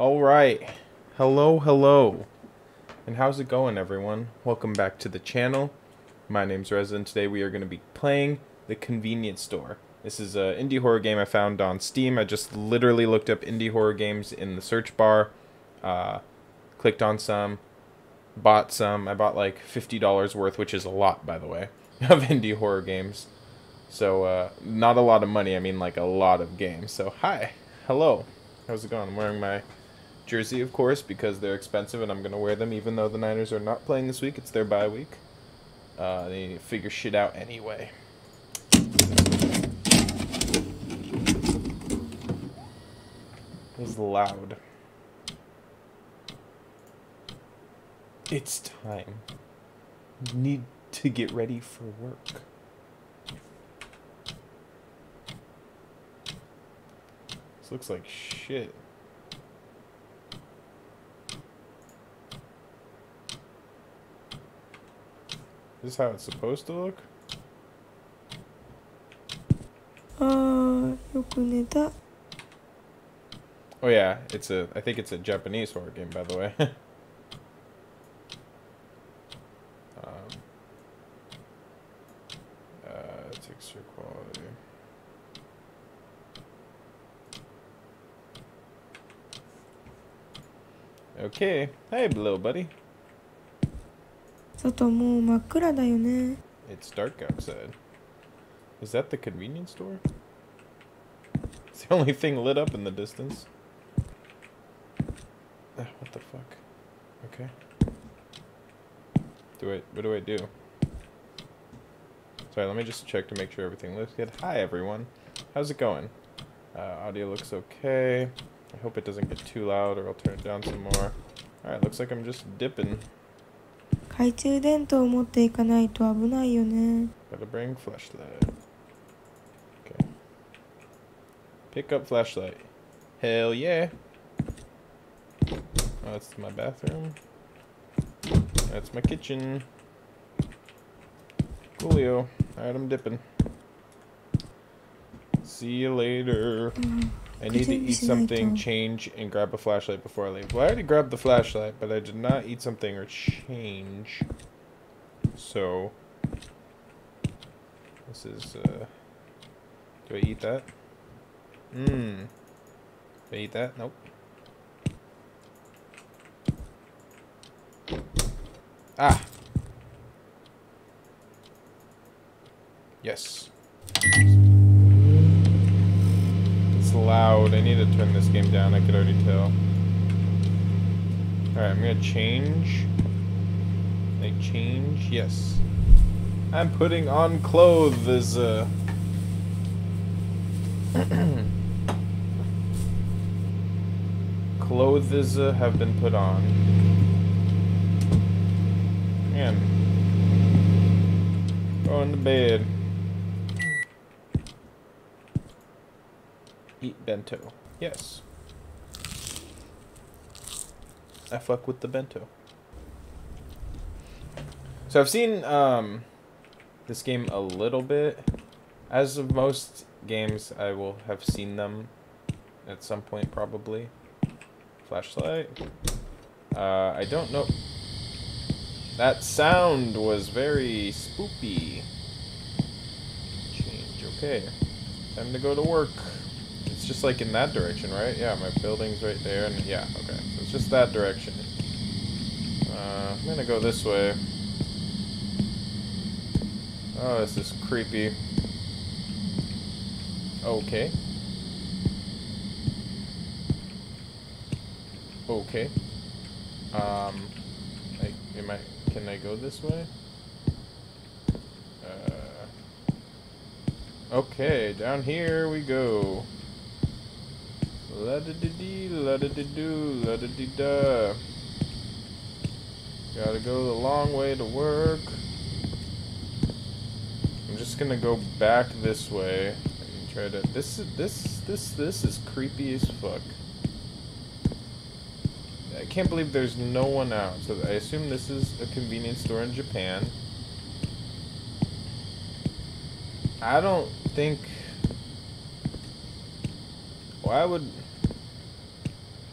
All right. Hello, hello. And how's it going, everyone? Welcome back to the channel. My name's Reza, and today we are going to be playing The Convenience Store. This is an indie horror game I found on Steam. I just literally looked up indie horror games in the search bar, uh, clicked on some, bought some. I bought like $50 worth, which is a lot, by the way, of indie horror games. So, uh, not a lot of money, I mean like a lot of games. So, hi. Hello. How's it going? I'm wearing my jersey, of course, because they're expensive and I'm going to wear them even though the Niners are not playing this week. It's their bye week. Uh, they need to figure shit out anyway. It's loud. It's time. Need to get ready for work. This looks like shit. This is how it's supposed to look? Uh, Yokuneta. Oh yeah, it's a. I think it's a Japanese horror game, by the way. um, uh, texture quality. Okay. Hey, little buddy. 外もう真っ暗だよね It's dark outside. Is that the convenience store? It's the only thing lit up in the distance. Ah, what the fuck? Okay. Do I, what do I do? Sorry, let me just check to make sure everything looks good. Hi, everyone. How's it going? Uh, audio looks okay. I hope it doesn't get too loud or I'll turn it down some more. Alright, looks like I'm just dipping. 懐中電灯を持っていかないと危ないよね Gotta bring flashlight. Okay. Pick up flashlight. Hell yeah. Oh, that's my bathroom. That's my kitchen. Coolio. Alright, I'm dipping. See you later. I need to eat something, change, and grab a flashlight before I leave. Well, I already grabbed the flashlight, but I did not eat something or change. So, this is, uh, do I eat that? Mmm. Do I eat that? Nope. Ah! Yes. Loud. I need to turn this game down. I could already tell. Alright, I'm gonna change. Make change? Yes. I'm putting on clothes. Uh... clothes uh, have been put on. Man. Going to bed. Eat bento. Yes. I fuck with the bento. So I've seen um, this game a little bit. As of most games, I will have seen them at some point probably. Flashlight. Uh, I don't know. That sound was very spoopy. Change. Okay. Time to go to work. Just like in that direction, right? Yeah, my building's right there, and yeah, okay. So it's just that direction. Uh, I'm gonna go this way. Oh, this is creepy. Okay. Okay. Um, I, am I, can I go this way? Uh, okay, down here we go. La da da dee, la da da do, la da dee da. Gotta go the long way to work. I'm just gonna go back this way and try to. This is this this this is creepy as fuck. I can't believe there's no one out. So I assume this is a convenience store in Japan. I don't think. Why would.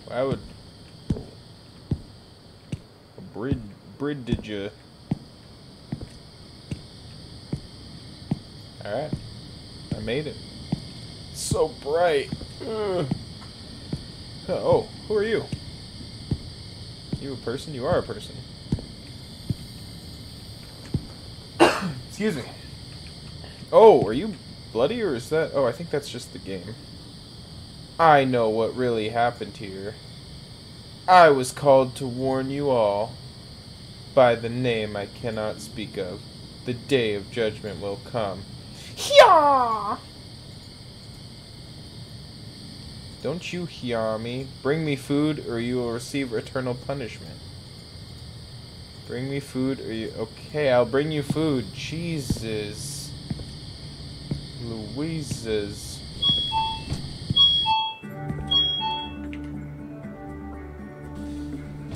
I would... A bridge. Bridge... Alright. I made it. So bright. Ugh. Oh, who are you? You a person? You are a person. Excuse me. Oh, are you bloody or is that... Oh, I think that's just the game. I know what really happened here. I was called to warn you all. By the name I cannot speak of. The day of judgment will come. Hyah! Don't you hear me? Bring me food or you will receive eternal punishment. Bring me food or you... Okay, I'll bring you food. Jesus. Louises.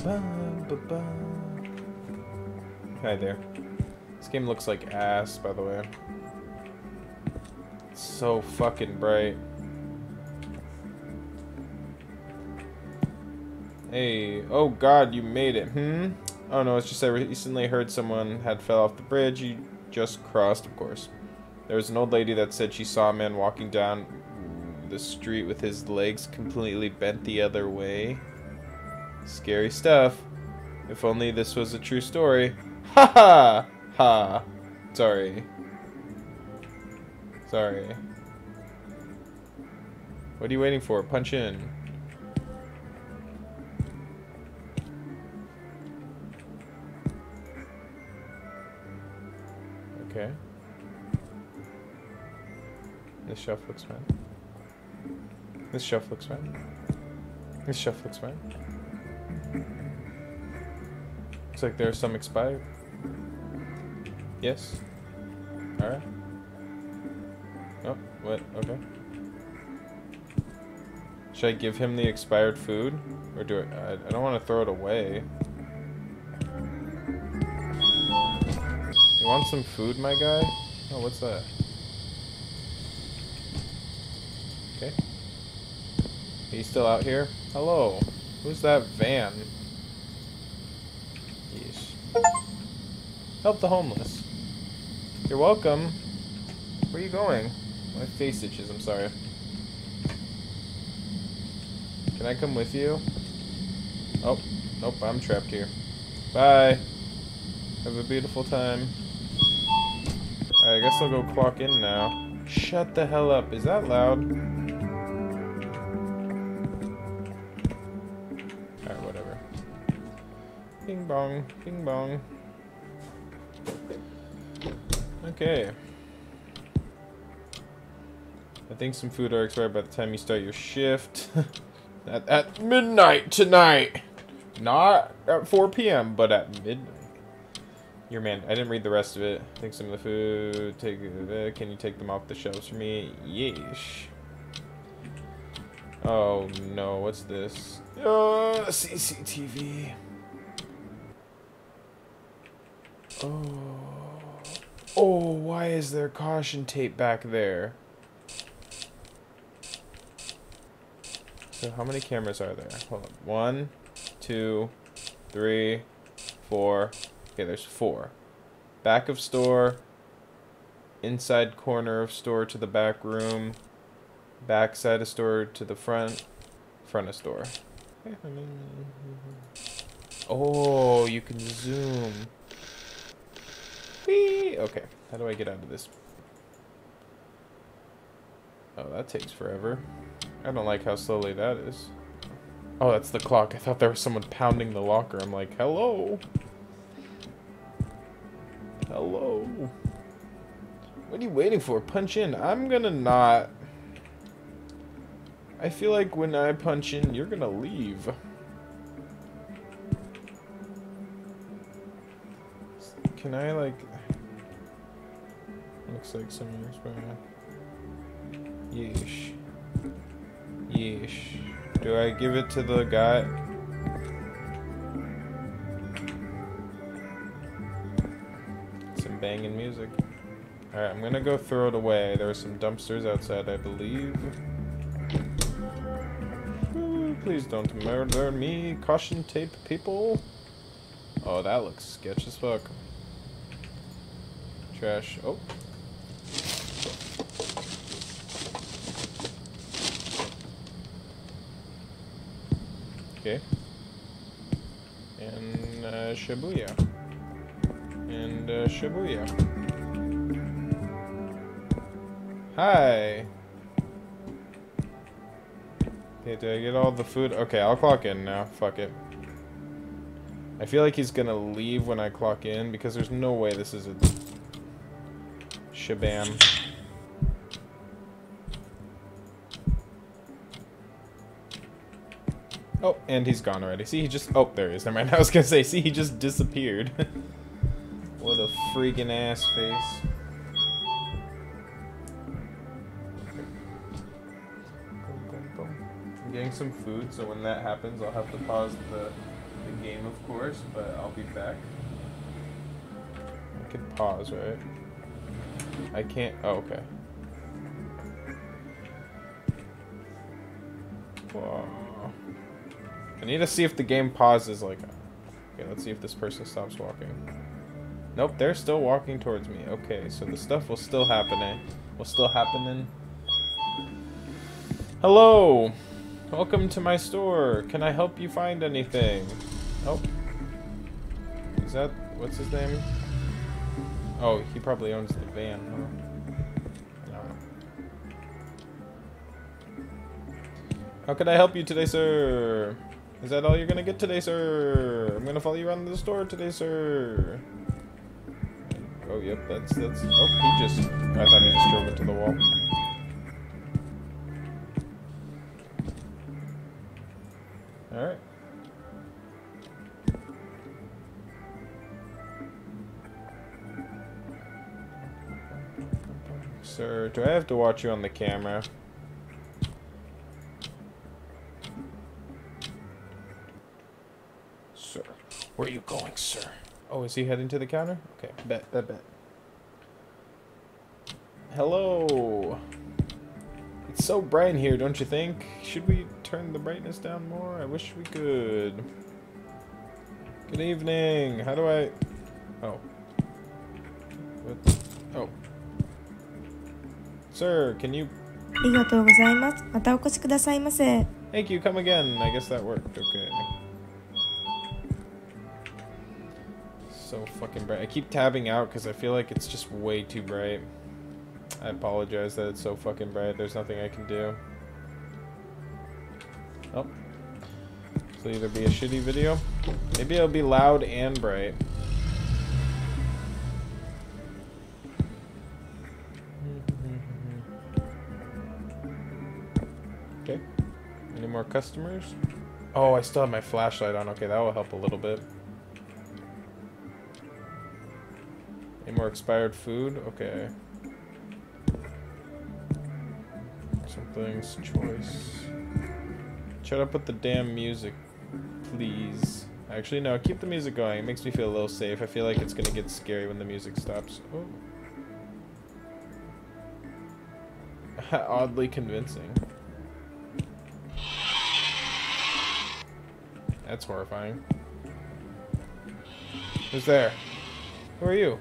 Hi there. This game looks like ass, by the way. It's so fucking bright. Hey, oh god, you made it, hmm? Oh no, it's just I recently heard someone had fell off the bridge you just crossed, of course. There was an old lady that said she saw a man walking down the street with his legs completely bent the other way. Scary stuff. If only this was a true story. Ha ha! Ha. Sorry. Sorry. What are you waiting for? Punch in. Okay. This shelf looks fine. This shelf looks fine. This shelf looks fine. Looks like there's some expired. Yes. Alright. Oh, what? Okay. Should I give him the expired food? Or do I... I, I don't want to throw it away. You want some food, my guy? Oh, what's that? Okay. You still out here? Hello. Who's that van? Yeesh. Help the homeless. You're welcome. Where are you going? My face itches, I'm sorry. Can I come with you? Oh, nope, I'm trapped here. Bye. Have a beautiful time. I guess I'll go clock in now. Shut the hell up. Is that loud? Alright, whatever. Bing bong. Bing bong. Okay. I think some food are expired by the time you start your shift. at, at midnight tonight! Not at 4 p.m., but at midnight. Your man, I didn't read the rest of it. I think some of the food, take it. Can you take them off the shelves for me? Yeesh. Oh no, what's this? Uh, CCTV. Oh. Oh, why is there caution tape back there? So how many cameras are there? Hold on. One, two, three, four, Okay, there's four. Back of store. Inside corner of store to the back room. Back side of store to the front. Front of store. Oh, you can zoom. Whee! Okay, how do I get out of this? Oh, that takes forever. I don't like how slowly that is. Oh, that's the clock. I thought there was someone pounding the locker. I'm like, hello? Hello. What are you waiting for? Punch in. I'm gonna not. I feel like when I punch in, you're gonna leave. Can I, like... Looks like some Yeesh. Yeesh. Do I give it to the guy? Some banging music. Alright, I'm gonna go throw it away. There are some dumpsters outside, I believe. Please don't murder me, caution tape people. Oh, that looks sketch as fuck. Trash. Oh. Okay. And uh, Shibuya. And uh, Shibuya. Hi. Okay, did I get all the food? Okay, I'll clock in now. Fuck it. I feel like he's gonna leave when I clock in because there's no way this is a shabam. Oh, and he's gone already. See, he just... Oh, there he is. Never mind. I was gonna say, see, he just disappeared. what a freaking ass face. I'm getting some food, so when that happens, I'll have to pause the, the game, of course, but I'll be back. I can pause, right? I can't... Oh, okay. Whoa. I need to see if the game pauses like... Okay, let's see if this person stops walking. Nope, they're still walking towards me. Okay, so the stuff will still happen, eh? Will still happening. Hello! Welcome to my store. Can I help you find anything? Oh. Is that... What's his name? Oh, he probably owns the van, huh? No. How can I help you today, sir? Is that all you're gonna get today, sir? I'm gonna follow you around the store today, sir. Oh, yep, that's, that's, oh, he just, I thought he just drove into the wall. Alright. Sir, do I have to watch you on the camera? Sir, where are you going, sir? Oh, is he heading to the counter? Okay, bet, bet, bet. Hello. It's so bright in here, don't you think? Should we turn the brightness down more? I wish we could. Good evening. How do I... Oh. What? Oh. Sir, can you... ありがとうございます。またお越しくださいませ。 Thank you, come again. I guess that worked. Okay. So fucking bright. I keep tabbing out because I feel like it's just way too bright. I apologize that it's so fucking bright. There's nothing I can do. Oh. Will either be a shitty video. Maybe it'll be loud and bright. Okay. Any more customers? Oh, I still have my flashlight on. Okay, that will help a little bit. Any more expired food? Okay. Something's choice. Shut up with the damn music, please. Actually, no, keep the music going. It makes me feel a little safe. I feel like it's gonna get scary when the music stops. Oh. Oddly convincing. That's horrifying. Who's there? Who are you?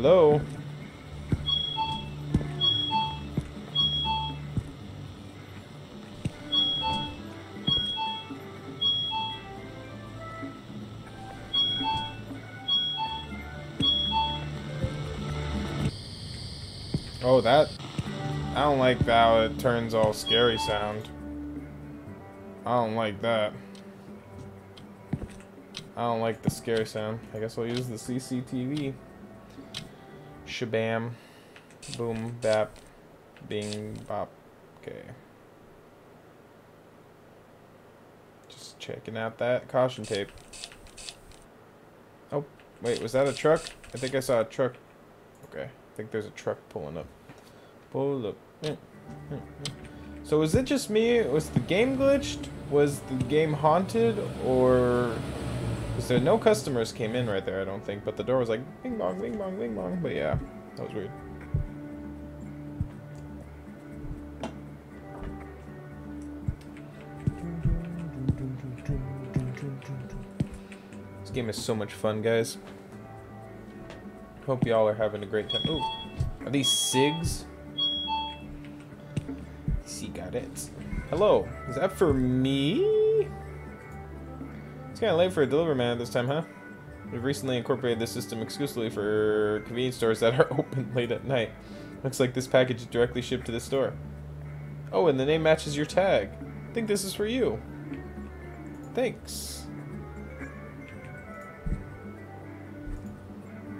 Hello? Oh, that... I don't like how it turns all scary sound. I don't like that. I don't like the scary sound. I guess I'll use the CCTV. Shabam. Boom, bap. Bing, bop. Okay. Just checking out that caution tape. Oh, wait, was that a truck? I think I saw a truck. Okay, I think there's a truck pulling up. Pull up. Mm, mm, mm. So was it just me? Was the game glitched? Was the game haunted? Or... Because no customers came in right there, I don't think, but the door was like bing bong, bing bong, bing bong, but yeah, that was weird. This game is so much fun, guys. Hope y'all are having a great time. Ooh, are these SIGs? See, got it. Hello, is that for me? It's kind of late for a delivery man at this time, huh? We've recently incorporated this system exclusively for convenience stores that are open late at night. Looks like this package is directly shipped to the store. Oh, and the name matches your tag. I think this is for you. Thanks.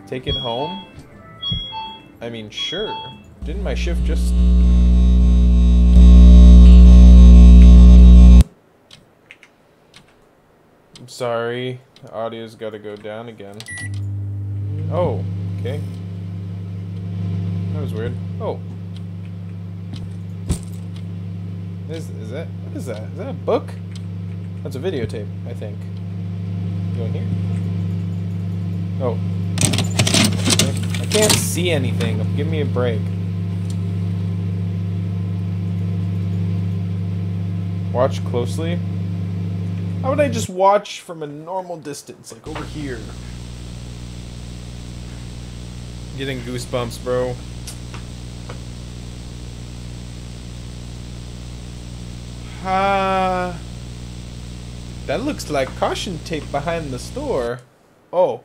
Take it home? I mean, sure. Didn't my shift just... Sorry. The audio's gotta go down again. Oh, okay. That was weird. Oh. Is, is that, what is that? Is that a book? That's a videotape, I think. Go in here. Oh. I can't see anything. Give me a break. Watch closely. How would I just watch from a normal distance, like over here? Getting goosebumps, bro. Uh, that looks like caution tape behind the store. Oh.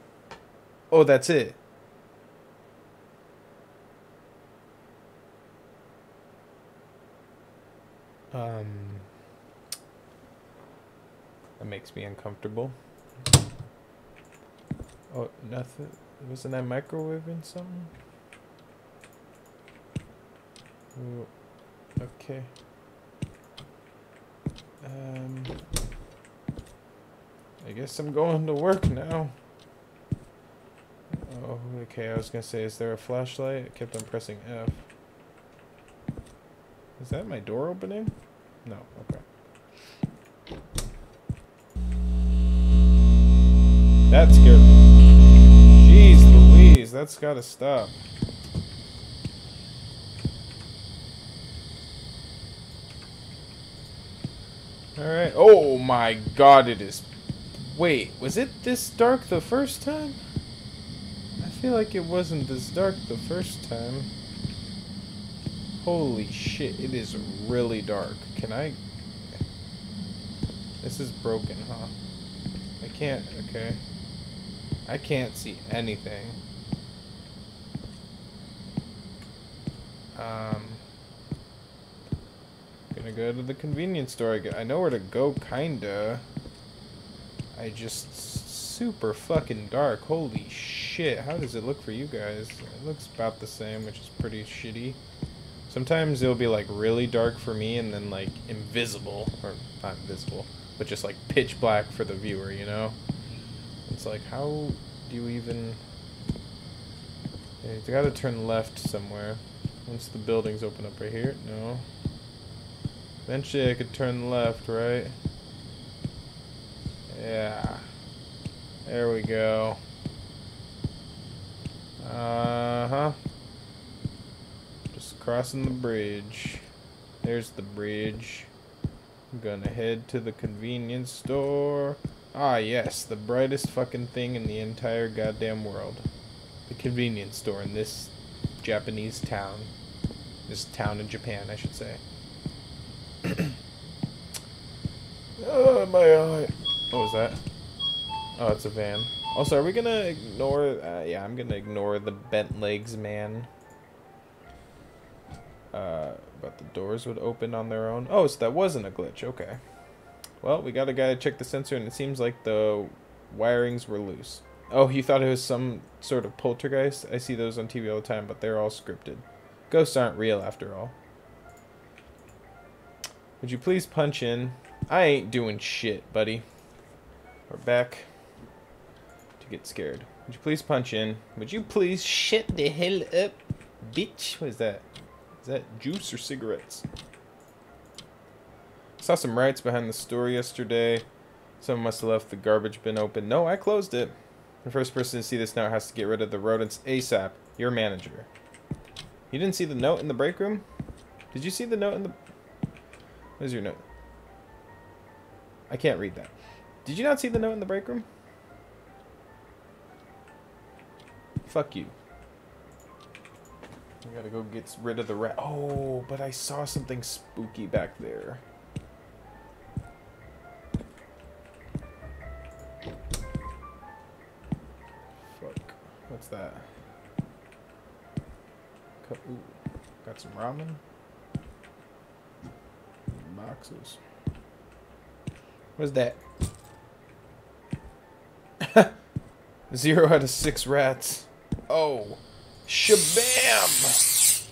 Oh, that's it. Um. That makes me uncomfortable. Oh, nothing. Wasn't that microwaving something? Ooh, okay. Um, I guess I'm going to work now. Oh, okay. I was gonna say, is there a flashlight? I kept on pressing F. Is that my door opening? No. Okay. That scared me. Jeez Louise, that's gotta stop. Alright. Oh my god, it is... Wait, was it this dark the first time? I feel like it wasn't this dark the first time. Holy shit, it is really dark. Can I... This is broken, huh? I can't... Okay. I can't see anything. Um, gonna go to the convenience store. I know where to go, kinda. I just super fucking dark. Holy shit! How does it look for you guys? It looks about the same, which is pretty shitty. Sometimes it'll be like really dark for me, and then like invisible, or not invisible, but just like pitch black for the viewer. You know? It's like, how do you even... you gotta turn left somewhere. Once the buildings open up right here. No. Eventually I could turn left, right? Yeah. There we go. Uh-huh. Just crossing the bridge. There's the bridge. I'm gonna head to the convenience store. Ah, yes, the brightest fucking thing in the entire goddamn world. The convenience store in this Japanese town. This town in Japan, I should say. oh, my eye. What was that? Oh, it's a van. Also, are we gonna ignore... Uh, yeah, I'm gonna ignore the bent legs man. Uh, but the doors would open on their own. Oh, so that wasn't a glitch. Okay. Well, we got a guy to check the sensor, and it seems like the wirings were loose. Oh, you thought it was some sort of poltergeist? I see those on TV all the time, but they're all scripted. Ghosts aren't real, after all. Would you please punch in? I ain't doing shit, buddy. We're back to get scared. Would you please punch in? Would you please shut the hell up, bitch? What is that? Is that juice or cigarettes? Saw some riots behind the store yesterday. Someone must have left the garbage bin open. No, I closed it. The first person to see this now has to get rid of the rodents ASAP. Your manager. You didn't see the note in the break room? Did you see the note in the... What is your note? I can't read that. Did you not see the note in the break room? Fuck you. I gotta go get rid of the rat. Oh, but I saw something spooky back there. What's that? Ooh, got some ramen. Boxes. What's that? Zero out of six rats. Oh. Shabam!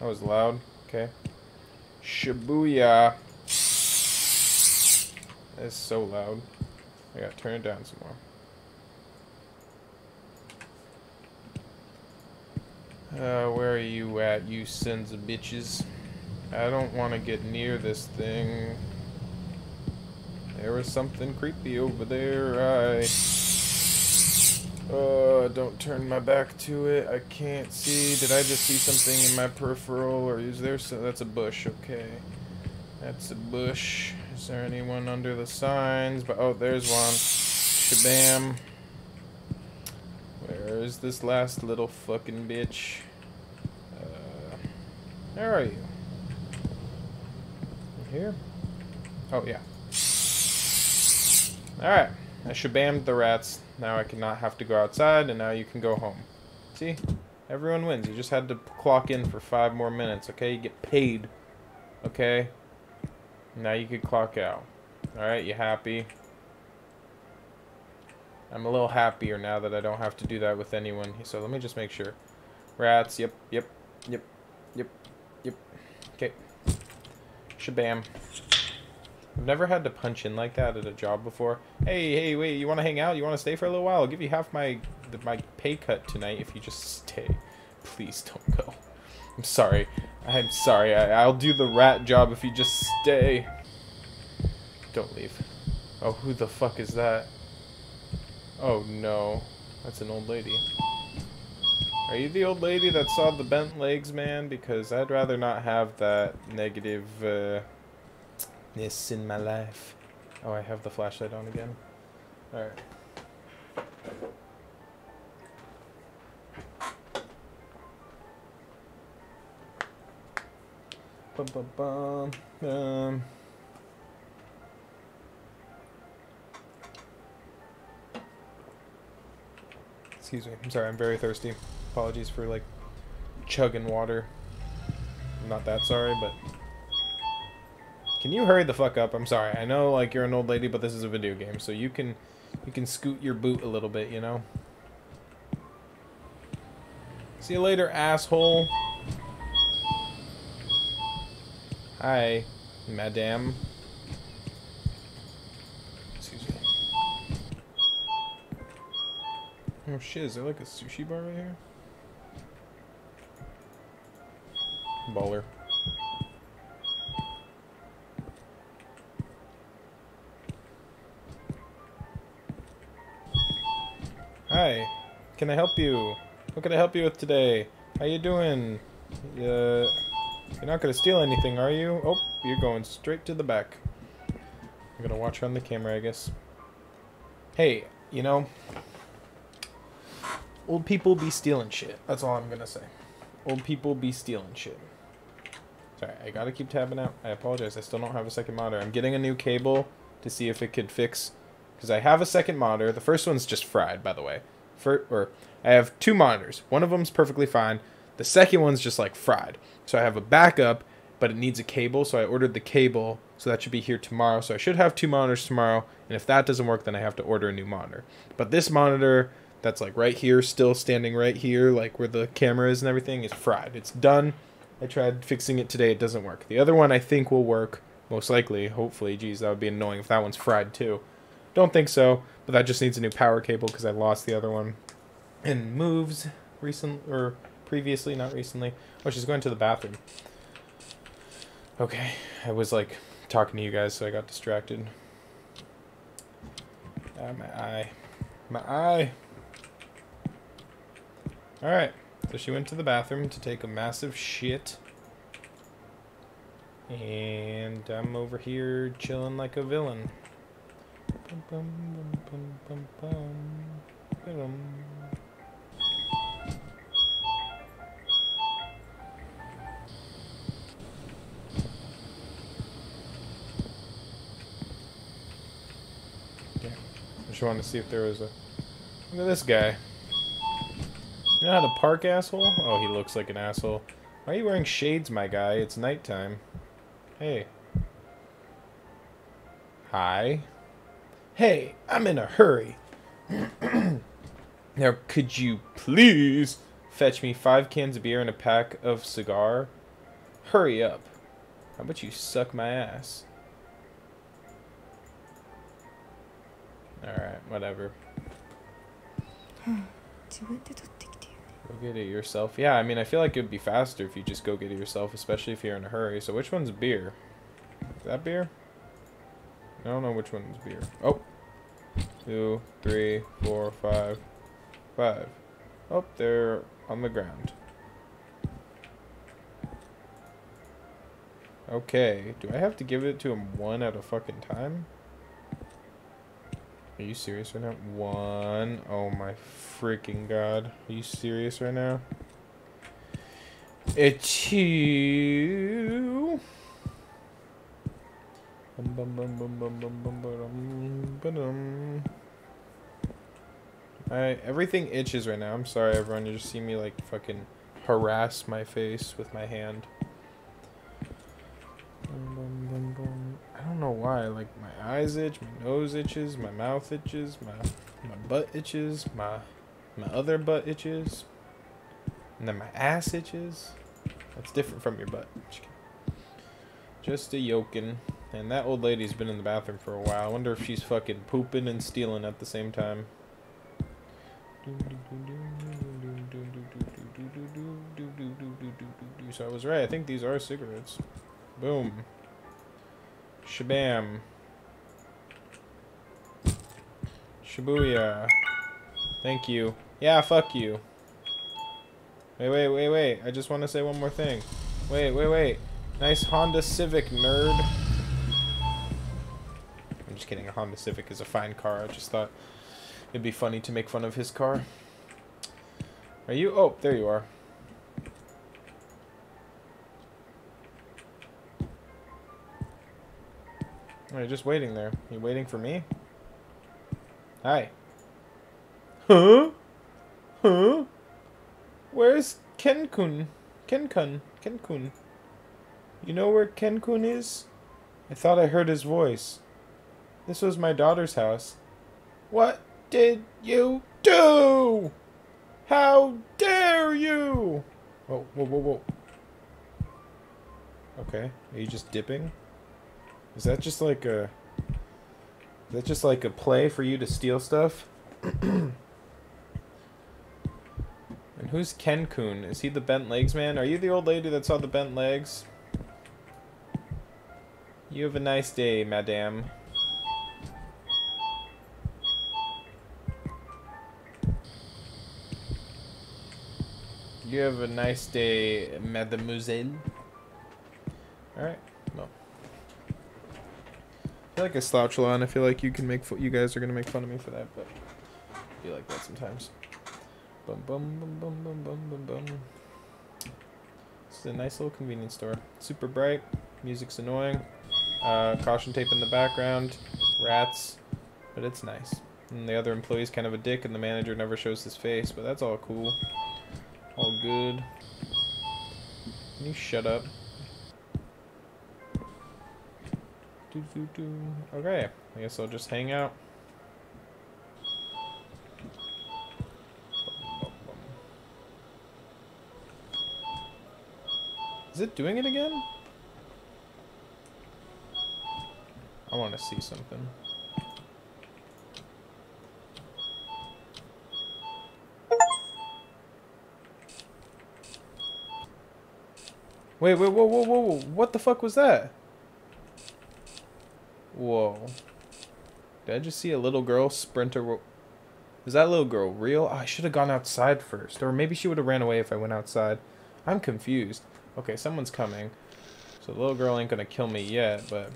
That was loud. Okay. Shibuya. That's so loud. I gotta turn it down some more. Uh, where are you at, you sons of bitches? I don't want to get near this thing. There was something creepy over there. I... Uh, don't turn my back to it. I can't see. Did I just see something in my peripheral, or is there so? That's a bush. Okay, that's a bush. Is there anyone under the signs? But oh, there's one. Shabam. Where is this last little fucking bitch? Uh, where are you? Here? Oh yeah. All right. I shabammed the rats. Now I cannot have to go outside, and now you can go home. See? Everyone wins. You just had to clock in for five more minutes, okay? You get paid, okay? Now you can clock out. Alright, you happy? I'm a little happier now that I don't have to do that with anyone. So let me just make sure. Rats, yep, yep, yep, yep, yep. Okay. Shabam. I've never had to punch in like that at a job before. Hey, hey, wait, you want to hang out? You want to stay for a little while? I'll give you half my my pay cut tonight if you just stay. Please don't go. I'm sorry. I'm sorry. I, I'll do the rat job if you just stay. Don't leave. Oh, who the fuck is that? Oh, no. That's an old lady. Are you the old lady that saw the bent legs, man? Because I'd rather not have that negative, uh this in my life. Oh, I have the flashlight on again. Alright. Bum, bum, bum. Um. Excuse me. I'm sorry. I'm very thirsty. Apologies for like chugging water. I'm not that sorry, but can you hurry the fuck up? I'm sorry. I know like you're an old lady, but this is a video game, so you can you can scoot your boot a little bit, you know? See you later, asshole. Hi, madame. Oh shit, is there like a sushi bar right here? Baller. Hi. Can I help you? What can I help you with today? How you doing? Uh, you're not gonna steal anything, are you? Oh, you're going straight to the back. I'm gonna watch on the camera, I guess. Hey, you know, old people be stealing shit. That's all I'm gonna say. Old people be stealing shit. Sorry, I gotta keep tabbing out. I apologize. I still don't have a second monitor. I'm getting a new cable to see if it could fix because I have a second monitor. The first one's just fried, by the way. For, or I have two monitors. One of them's perfectly fine. The second one's just like fried. So I have a backup, but it needs a cable. So I ordered the cable. So that should be here tomorrow. So I should have two monitors tomorrow. And if that doesn't work, then I have to order a new monitor. But this monitor that's like right here, still standing right here, like where the camera is and everything, is fried. It's done. I tried fixing it today. It doesn't work. The other one I think will work. Most likely, hopefully. Geez, that would be annoying if that one's fried too. Don't think so, but that just needs a new power cable because I lost the other one. And moves recent or previously, not recently. Oh, she's going to the bathroom. Okay, I was like talking to you guys, so I got distracted. Ah, my eye. My eye. Alright. So she went to the bathroom to take a massive shit. And I'm over here chilling like a villain. Yeah. I just wanted to see if there was a... Look at this guy. Ah, you know how to park, asshole? Oh, he looks like an asshole. Why are you wearing shades, my guy? It's nighttime. Hey. Hi. Hey, I'm in a hurry. now, could you please fetch me five cans of beer and a pack of cigar? Hurry up. How about you suck my ass? Alright, whatever. Go get it yourself. Yeah, I mean, I feel like it would be faster if you just go get it yourself, especially if you're in a hurry. So which one's beer? Is that beer? I don't know which one's beer. Oh. Two, three, four, five, five. Oh, they're on the ground. Okay. Do I have to give it to him one at a fucking time? Are you serious right now? One. Oh my freaking god. Are you serious right now? Ba-dum. I, everything itches right now. I'm sorry, everyone. You just see me like fucking harass my face with my hand. I don't know why. Like eyes itch, my nose itches, my mouth itches, my my butt itches, my my other butt itches, and then my ass itches. That's different from your butt. Just a yokin. And that old lady's been in the bathroom for a while. I wonder if she's fucking pooping and stealing at the same time. So I was right. I think these are cigarettes. Boom. Shabam. Shibuya. Thank you. Yeah, fuck you. Wait, wait, wait, wait. I just want to say one more thing. Wait, wait, wait. Nice Honda Civic, nerd. I'm just kidding. A Honda Civic is a fine car. I just thought it'd be funny to make fun of his car. Are you? Oh, there you are. You're just waiting there. You waiting for me? Hi. Huh? Huh? Where's Ken-kun? Ken-kun? Ken-kun? You know where Ken-kun is? I thought I heard his voice. This was my daughter's house. What did you do? How dare you? Whoa, whoa, whoa, whoa. Okay, are you just dipping? Is that just like a... Is that just like a play for you to steal stuff? and who's Ken Kun? Is he the bent legs man? Are you the old lady that saw the bent legs? You have a nice day, madame. You have a nice day, mademoiselle. Alright. I feel like I slouch a I feel like you can make you guys are gonna make fun of me for that, but I feel like that sometimes. Bum bum bum bum bum bum bum bum. This is a nice little convenience store. Super bright. Music's annoying. Uh, caution tape in the background. Rats. But it's nice. And the other employee's kind of a dick, and the manager never shows his face, but that's all cool. All good. Can you shut up? Doo -doo -doo. Okay, I guess I'll just hang out. Is it doing it again? I want to see something. Wait, wait, whoa, whoa, whoa, whoa. What the fuck was that? Whoa. Did I just see a little girl sprint a... Is that little girl real? Oh, I should have gone outside first. Or maybe she would have ran away if I went outside. I'm confused. Okay, someone's coming. So the little girl ain't gonna kill me yet, but...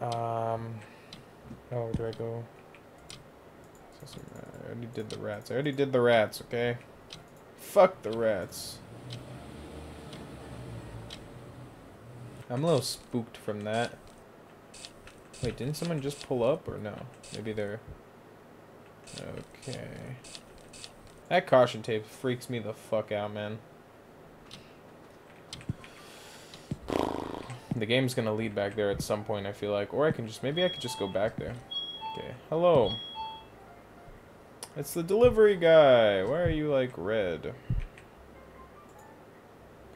Um... Oh, where do I go? I already did the rats. I already did the rats, okay? Fuck the rats. I'm a little spooked from that. Wait, didn't someone just pull up or no? Maybe they're... Okay. That caution tape freaks me the fuck out, man. The game's gonna lead back there at some point, I feel like. Or I can just... Maybe I could just go back there. Okay. Hello. It's the delivery guy. Why are you, like, red?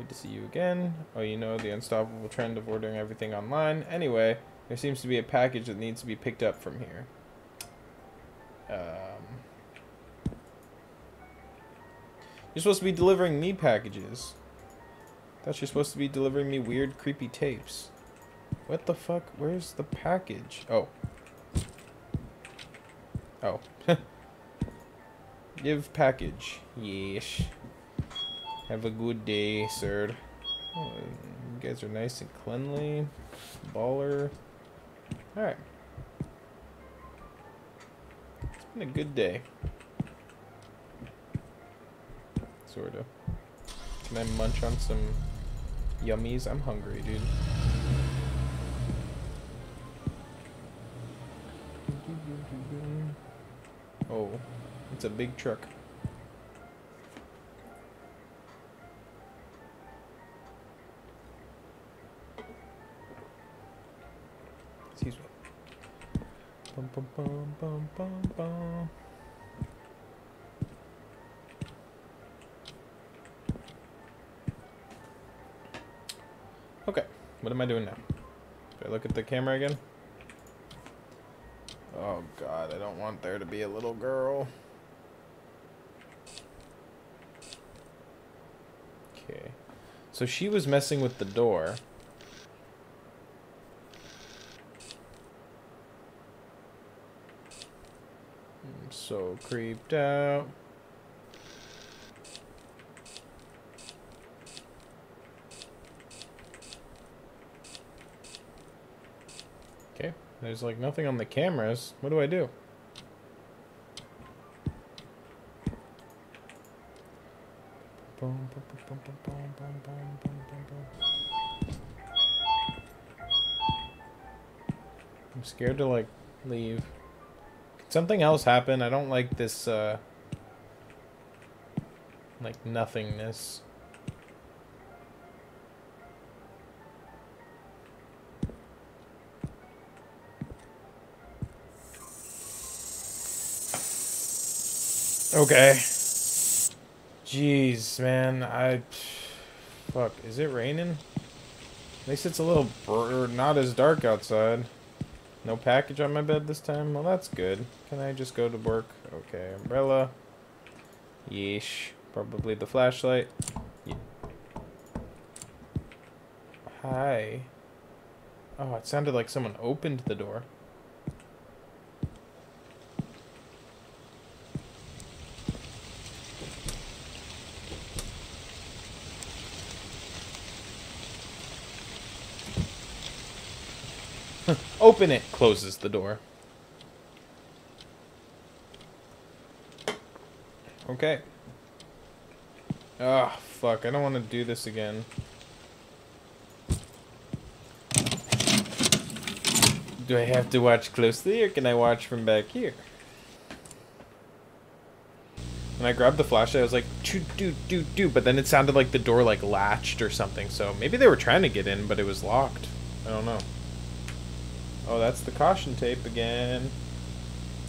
Good to see you again. Oh, you know, the unstoppable trend of ordering everything online. Anyway, there seems to be a package that needs to be picked up from here. Um, you're supposed to be delivering me packages. Thought you're supposed to be delivering me weird, creepy tapes. What the fuck? Where's the package? Oh. Oh. Give package. Yes. Have a good day, sir. Oh, you guys are nice and cleanly. Baller. Alright. It's been a good day. Sorta. Can I munch on some yummies? I'm hungry, dude. Oh, it's a big truck. Bum, bum, bum, bum, bum, bum. Okay, what am I doing now? Do I look at the camera again? Oh god, I don't want there to be a little girl. Okay. So she was messing with the door. so creeped out. Okay, there's like nothing on the cameras. What do I do? I'm scared to like leave. Something else happened. I don't like this uh like nothingness. Okay. Jeez, man. I. Fuck. Is it raining? At least it's a little not as dark outside. No package on my bed this time? Well, that's good. Can I just go to work? Okay, umbrella. Yeesh. Probably the flashlight. Hi. Oh, it sounded like someone opened the door. Open it. Closes the door. Okay. Ah, oh, fuck. I don't want to do this again. Do I have to watch closely or can I watch from back here? When I grabbed the flashlight, I was like, do, do, do, do, but then it sounded like the door like latched or something. So maybe they were trying to get in, but it was locked. I don't know. Oh, that's the caution tape again.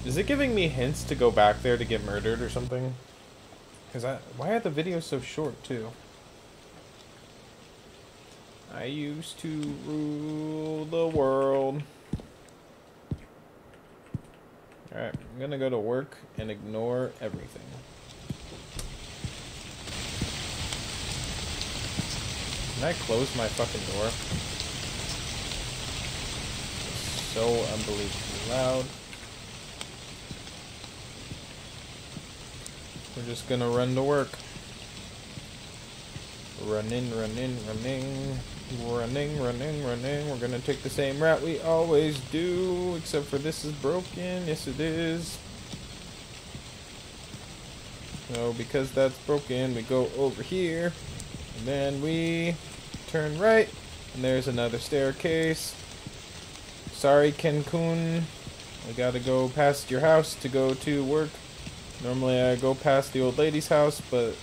Is it giving me hints to go back there to get murdered or something? Because I... Why are the videos so short, too? I used to rule the world. Alright, I'm gonna go to work and ignore everything. Can I close my fucking door? So unbelievably loud. We're just gonna run to work. Running, running, running, running, running, running. We're gonna take the same route we always do, except for this is broken. Yes, it is. So because that's broken, we go over here, and then we turn right, and there's another staircase. Sorry, Cancun. I gotta go past your house to go to work. Normally I go past the old lady's house, but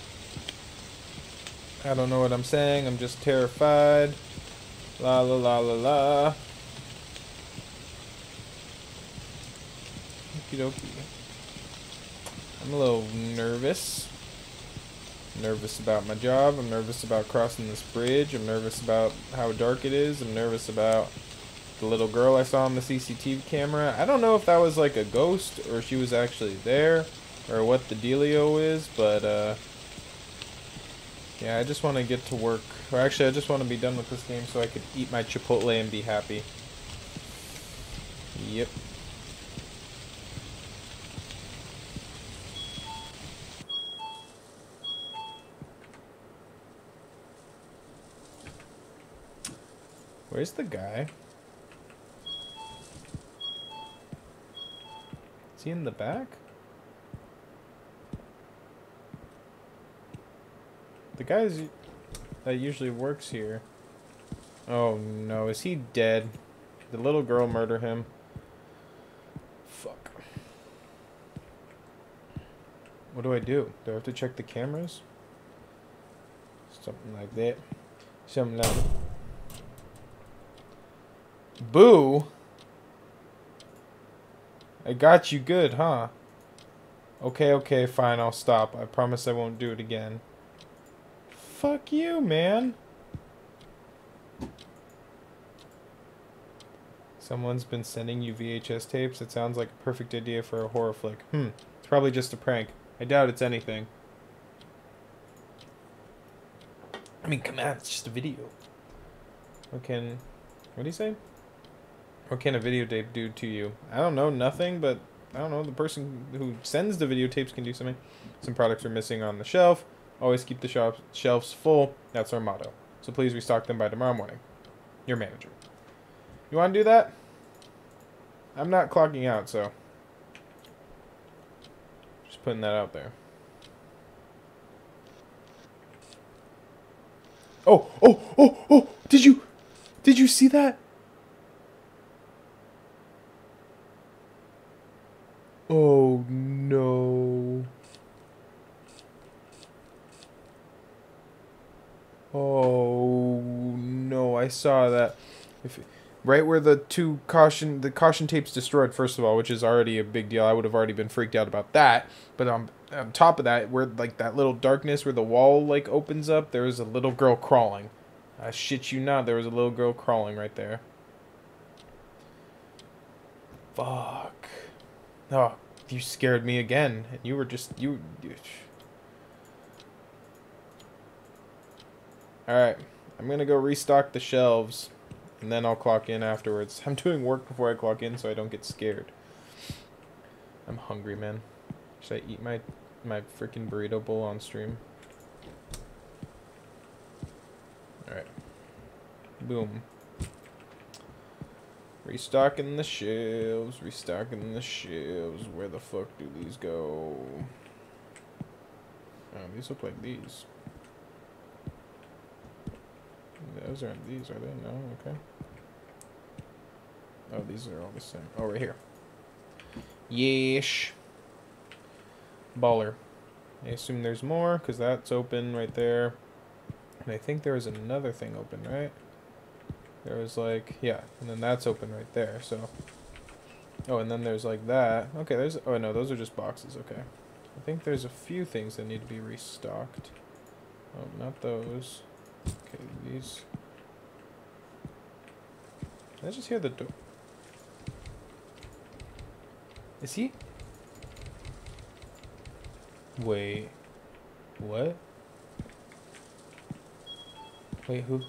I don't know what I'm saying. I'm just terrified. La la la la la. Okie dokie. I'm a little nervous. nervous about my job. I'm nervous about crossing this bridge. I'm nervous about how dark it is. I'm nervous about the little girl I saw on the CCTV camera. I don't know if that was like a ghost or she was actually there or what the dealio is, but uh, yeah, I just want to get to work. Or actually, I just want to be done with this game so I could eat my Chipotle and be happy. Yep. Where's the guy? He in the back? The guy that usually works here. Oh no, is he dead? Did the little girl murder him? Fuck. What do I do? Do I have to check the cameras? Something like that. Something like Boo! I got you good, huh? Okay, okay, fine, I'll stop. I promise I won't do it again. Fuck you, man. Someone's been sending you VHS tapes? It sounds like a perfect idea for a horror flick. Hmm, it's probably just a prank. I doubt it's anything. I mean, come on, it's just a video. Can... What do you say? What can a videotape do to you? I don't know, nothing, but I don't know, the person who sends the videotapes can do something. Some products are missing on the shelf. Always keep the shelf shelves full. That's our motto. So please restock them by tomorrow morning. Your manager. You want to do that? I'm not clocking out, so... Just putting that out there. Oh, oh, oh, oh! Did you... Did you see that? Oh no. Oh no, I saw that. If right where the two caution the caution tape's destroyed first of all, which is already a big deal. I would have already been freaked out about that. But on on top of that, where like that little darkness where the wall like opens up, there is a little girl crawling. I shit you not, there was a little girl crawling right there. Fuck. Oh, you scared me again. And you were just you. you All right, I'm gonna go restock the shelves, and then I'll clock in afterwards. I'm doing work before I clock in, so I don't get scared. I'm hungry, man. Should I eat my my freaking burrito bowl on stream? All right. Boom. Restocking the shelves, restocking the shelves. Where the fuck do these go? Oh, these look like these. Those aren't these, are they? No? Okay. Oh, these are all the same. Oh, right here. Yeesh. Baller. I assume there's more, because that's open right there. And I think there is another thing open, right? There was like, yeah, and then that's open right there, so. Oh, and then there's like that. Okay, there's, oh no, those are just boxes, okay. I think there's a few things that need to be restocked. Oh, not those. Okay, these. I just hear the door? Is he? Wait. What? Wait, who?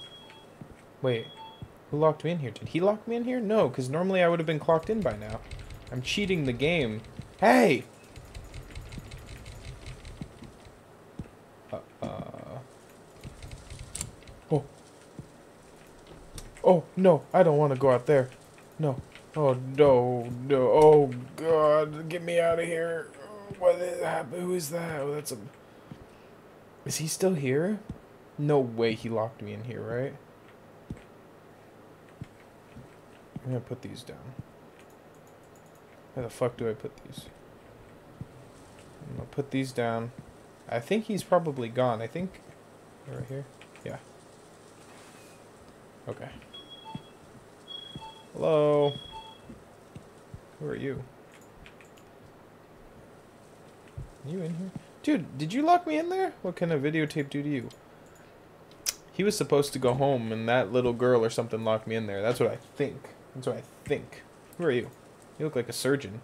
Wait. Who locked me in here? Did he lock me in here? No, because normally I would have been clocked in by now. I'm cheating the game. Hey! Uh, uh. Oh. Oh, no. I don't want to go out there. No. Oh, no. No. Oh, God. Get me out of here. What is that? Who is that? Oh, that's a... Is he still here? No way he locked me in here, right? I'm gonna put these down. Where the fuck do I put these? I'm gonna put these down. I think he's probably gone. I think right here. Yeah. Okay. Hello. Who are you? You in here? Dude, did you lock me in there? What kind of videotape do to you? He was supposed to go home and that little girl or something locked me in there. That's what I think. That's what I think. Who are you? You look like a surgeon.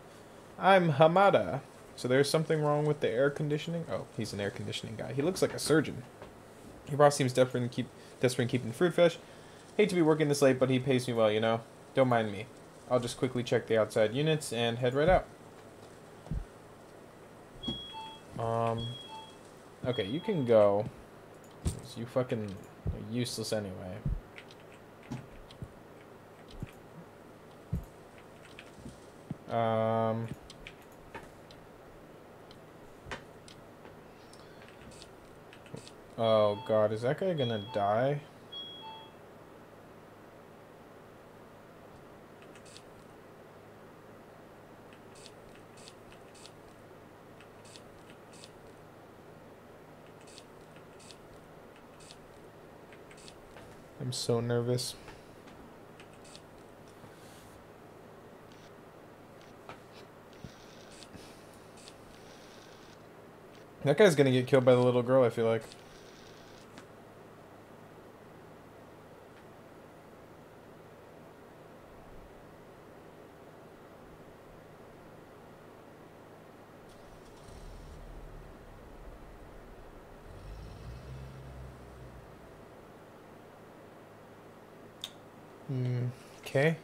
I'm Hamada. So there's something wrong with the air conditioning? Oh, he's an air conditioning guy. He looks like a surgeon. Your boss seems desperate in keep desperate in keeping fruit fresh. Hate to be working this late, but he pays me well, you know. Don't mind me. I'll just quickly check the outside units and head right out. Um. Okay, you can go. You fucking useless anyway. Um. Oh god, is that guy gonna die? I'm so nervous. That guy's gonna get killed by the little girl, I feel like. Hmm. Okay.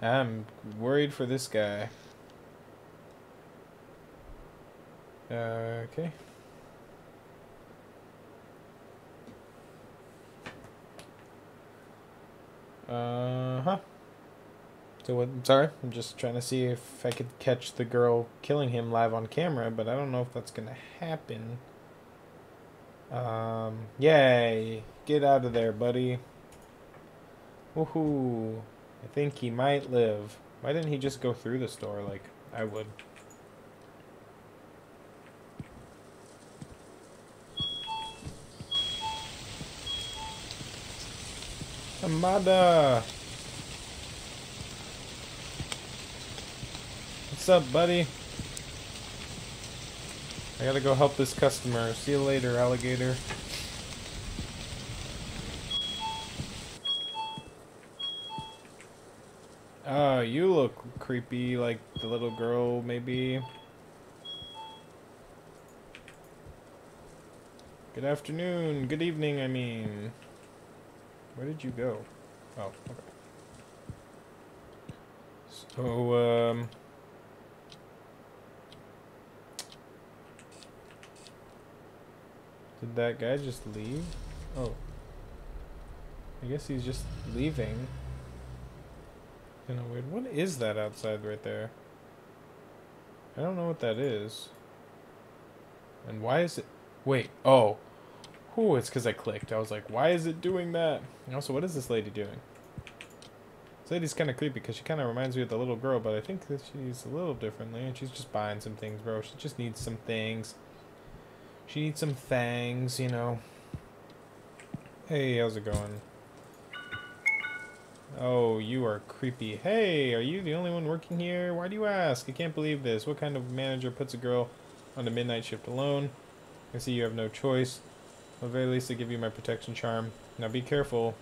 I'm worried for this guy. Uh, okay. Uh huh. So what? Sorry, I'm just trying to see if I could catch the girl killing him live on camera, but I don't know if that's gonna happen. Um, yay! Get out of there, buddy. Woohoo! I think he might live. Why didn't he just go through the store like I would? Amada! What's up, buddy? I gotta go help this customer. See you later, alligator. Oh, you look creepy, like the little girl, maybe. Good afternoon. Good evening, I mean. Where did you go? Oh, okay. So, um... Did that guy just leave? Oh. I guess he's just leaving. Kinda weird. What is that outside right there? I don't know what that is. And why is it... Wait, oh. Ooh, it's because I clicked. I was like, why is it doing that? And also, what is this lady doing? This lady's kind of creepy because she kind of reminds me of the little girl, but I think that she's a little differently. And she's just buying some things, bro. She just needs some things. She needs some fangs, you know. Hey, how's it going? Oh, you are creepy. Hey, are you the only one working here? Why do you ask? I can't believe this. What kind of manager puts a girl on a midnight shift alone? I see you have no choice. At very least, I give you my protection charm. Now be careful.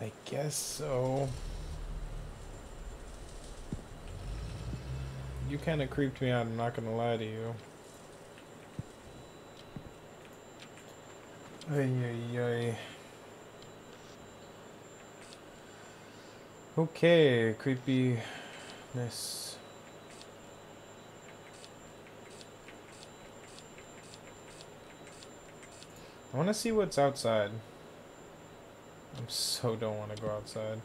I guess so. You kind of creeped me out, I'm not gonna lie to you. Ay, ay, ay. Okay, creepiness. I want to see what's outside. I so don't want to go outside.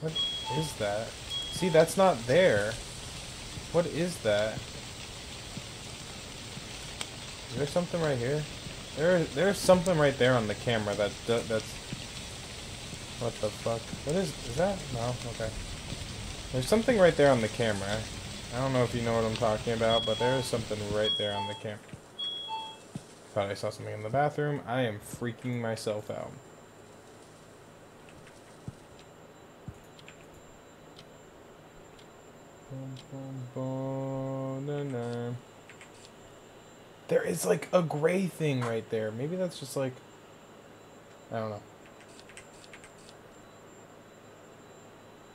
What? is that? See, that's not there. What is that? Is there something right here? There, there's something right there on the camera that that's. What the fuck? What is? Is that? No. Okay. There's something right there on the camera. I don't know if you know what I'm talking about, but there is something right there on the camera. Thought I saw something in the bathroom. I am freaking myself out. There is like a gray thing right there. Maybe that's just like I don't know.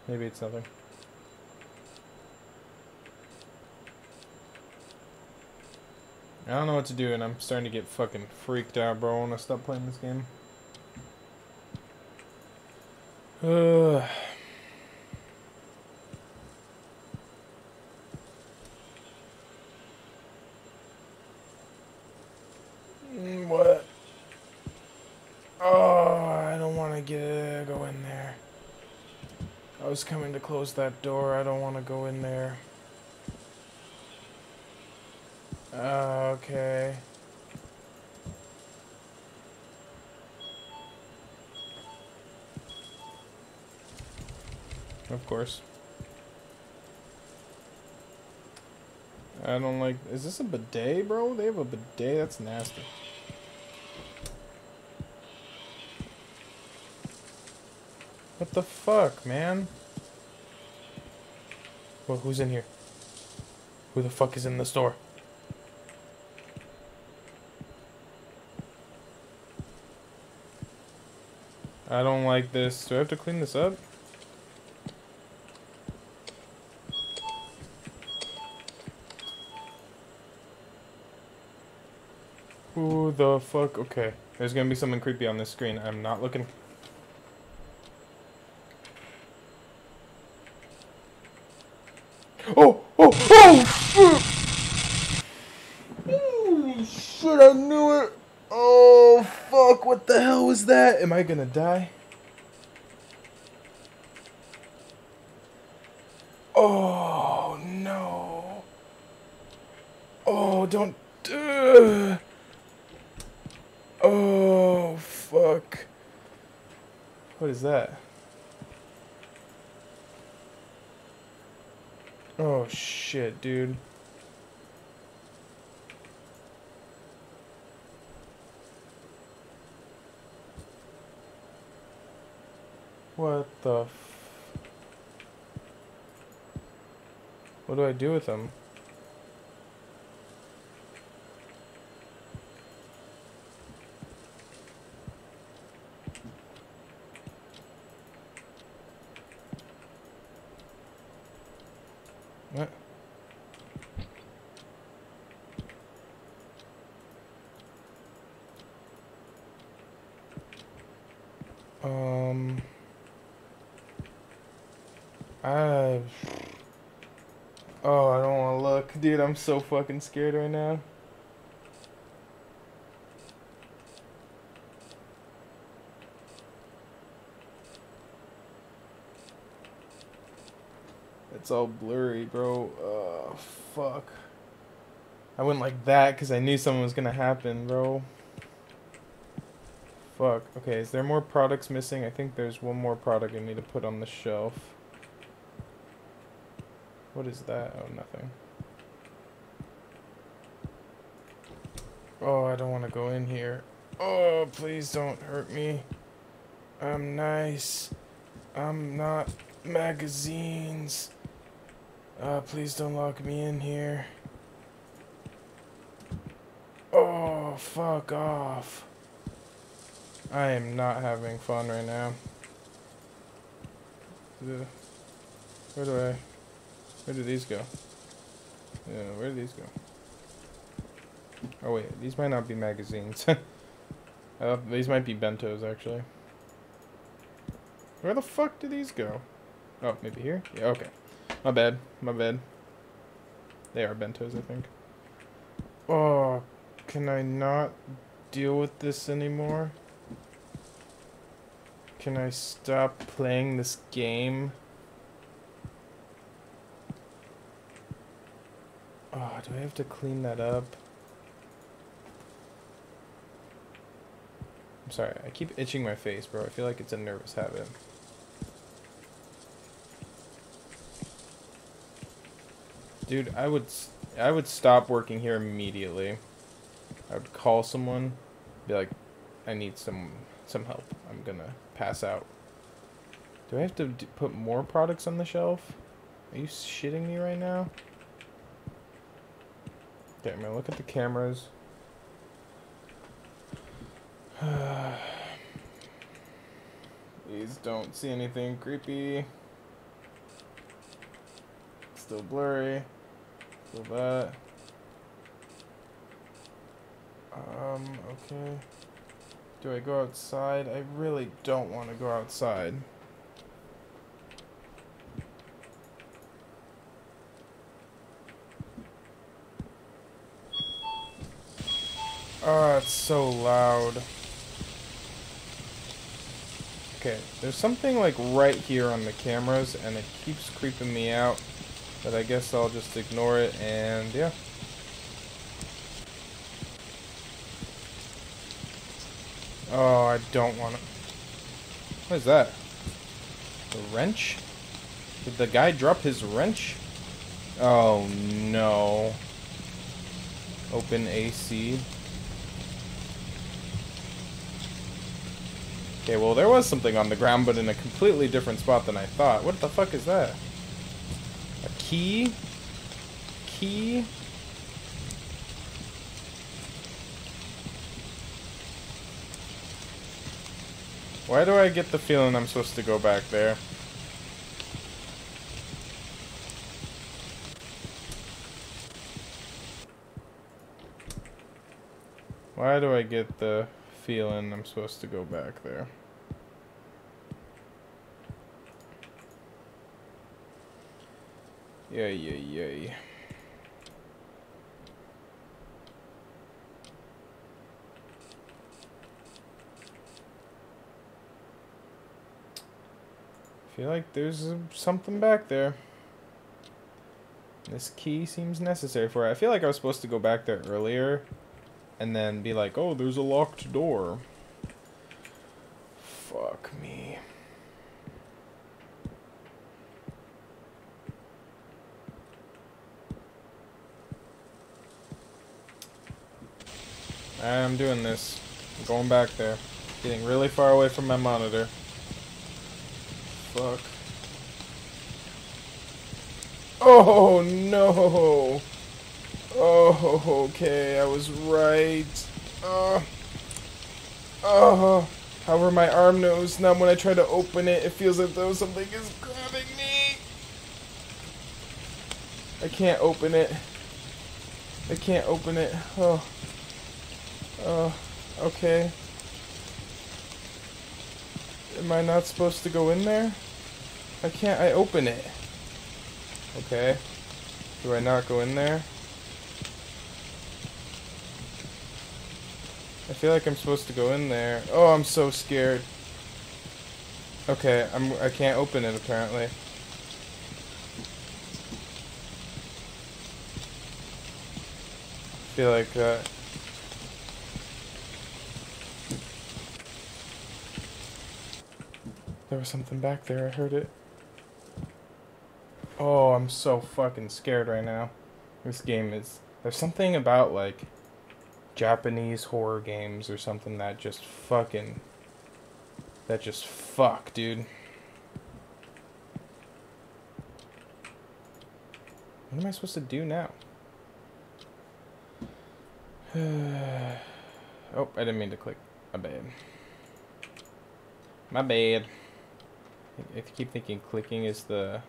Maybe it's nothing. I don't know what to do, and I'm starting to get fucking freaked out, bro. when I stop playing this game. Ugh. Mm, what? Oh, I don't want to get go in there. I was coming to close that door. I don't want to go in there. Uh, okay. Of course. I don't like... Is this a bidet, bro? They have a bidet? That's nasty. What the fuck, man? Well, who's in here? Who the fuck is in the store? I don't like this. Do I have to clean this up? Who the fuck? Okay. There's gonna be something creepy on this screen. I'm not looking. Oh! Oh! Oh! Oh! Shit, I knew it! Oh, fuck, what the hell was that? Am I gonna die? Oh, no. Oh, don't... Uh, oh, fuck. What is that? Oh, shit, dude. What do I do with them? I. Oh, I don't want to look. Dude, I'm so fucking scared right now. It's all blurry, bro. Oh, fuck. I went like that because I knew something was going to happen, bro. Fuck. Okay, is there more products missing? I think there's one more product I need to put on the shelf. What is that? Oh, nothing. Oh, I don't want to go in here. Oh, please don't hurt me. I'm nice. I'm not magazines. Uh, please don't lock me in here. Oh, fuck off. I am not having fun right now. Where do I... Where do these go? Yeah, where do these go? Oh wait, these might not be magazines. uh, these might be bentos, actually. Where the fuck do these go? Oh, maybe here? Yeah, okay. My bad. My bad. They are bentos, I think. Oh, can I not deal with this anymore? Can I stop playing this game? Do I have to clean that up? I'm sorry, I keep itching my face, bro. I feel like it's a nervous habit. Dude, I would I would stop working here immediately. I would call someone, be like, I need some some help. I'm gonna pass out. Do I have to put more products on the shelf? Are you shitting me right now? Okay, I'm look at the cameras. Please don't see anything creepy. Still blurry. Still that. Um, okay. Do I go outside? I really don't want to go outside. Oh, it's so loud. Okay, there's something like right here on the cameras and it keeps creeping me out. But I guess I'll just ignore it and yeah. Oh, I don't want to. What is that? The wrench? Did the guy drop his wrench? Oh no. Open AC. Okay, well there was something on the ground, but in a completely different spot than I thought. What the fuck is that? A key? Key? Why do I get the feeling I'm supposed to go back there? Why do I get the feeling I'm supposed to go back there? Yay, yay, yay. feel like there's something back there. This key seems necessary for it. I feel like I was supposed to go back there earlier and then be like, oh, there's a locked door. Fuck me. I'm doing this. I'm going back there. Getting really far away from my monitor. Fuck. Oh no! Oh, okay, I was right. Uh, oh, however, my arm knows now when I try to open it, it feels as though something is grabbing me. I can't open it. I can't open it. Oh. Oh, okay. Am I not supposed to go in there? I can't I open it? Okay. Do I not go in there? I feel like I'm supposed to go in there. Oh, I'm so scared. Okay, I'm I can't open it apparently. feel like uh There was something back there, I heard it. Oh, I'm so fucking scared right now. This game is there's something about like Japanese horror games or something that just fucking that just fuck, dude. What am I supposed to do now? oh, I didn't mean to click. My bad. My bad. I keep thinking clicking is the...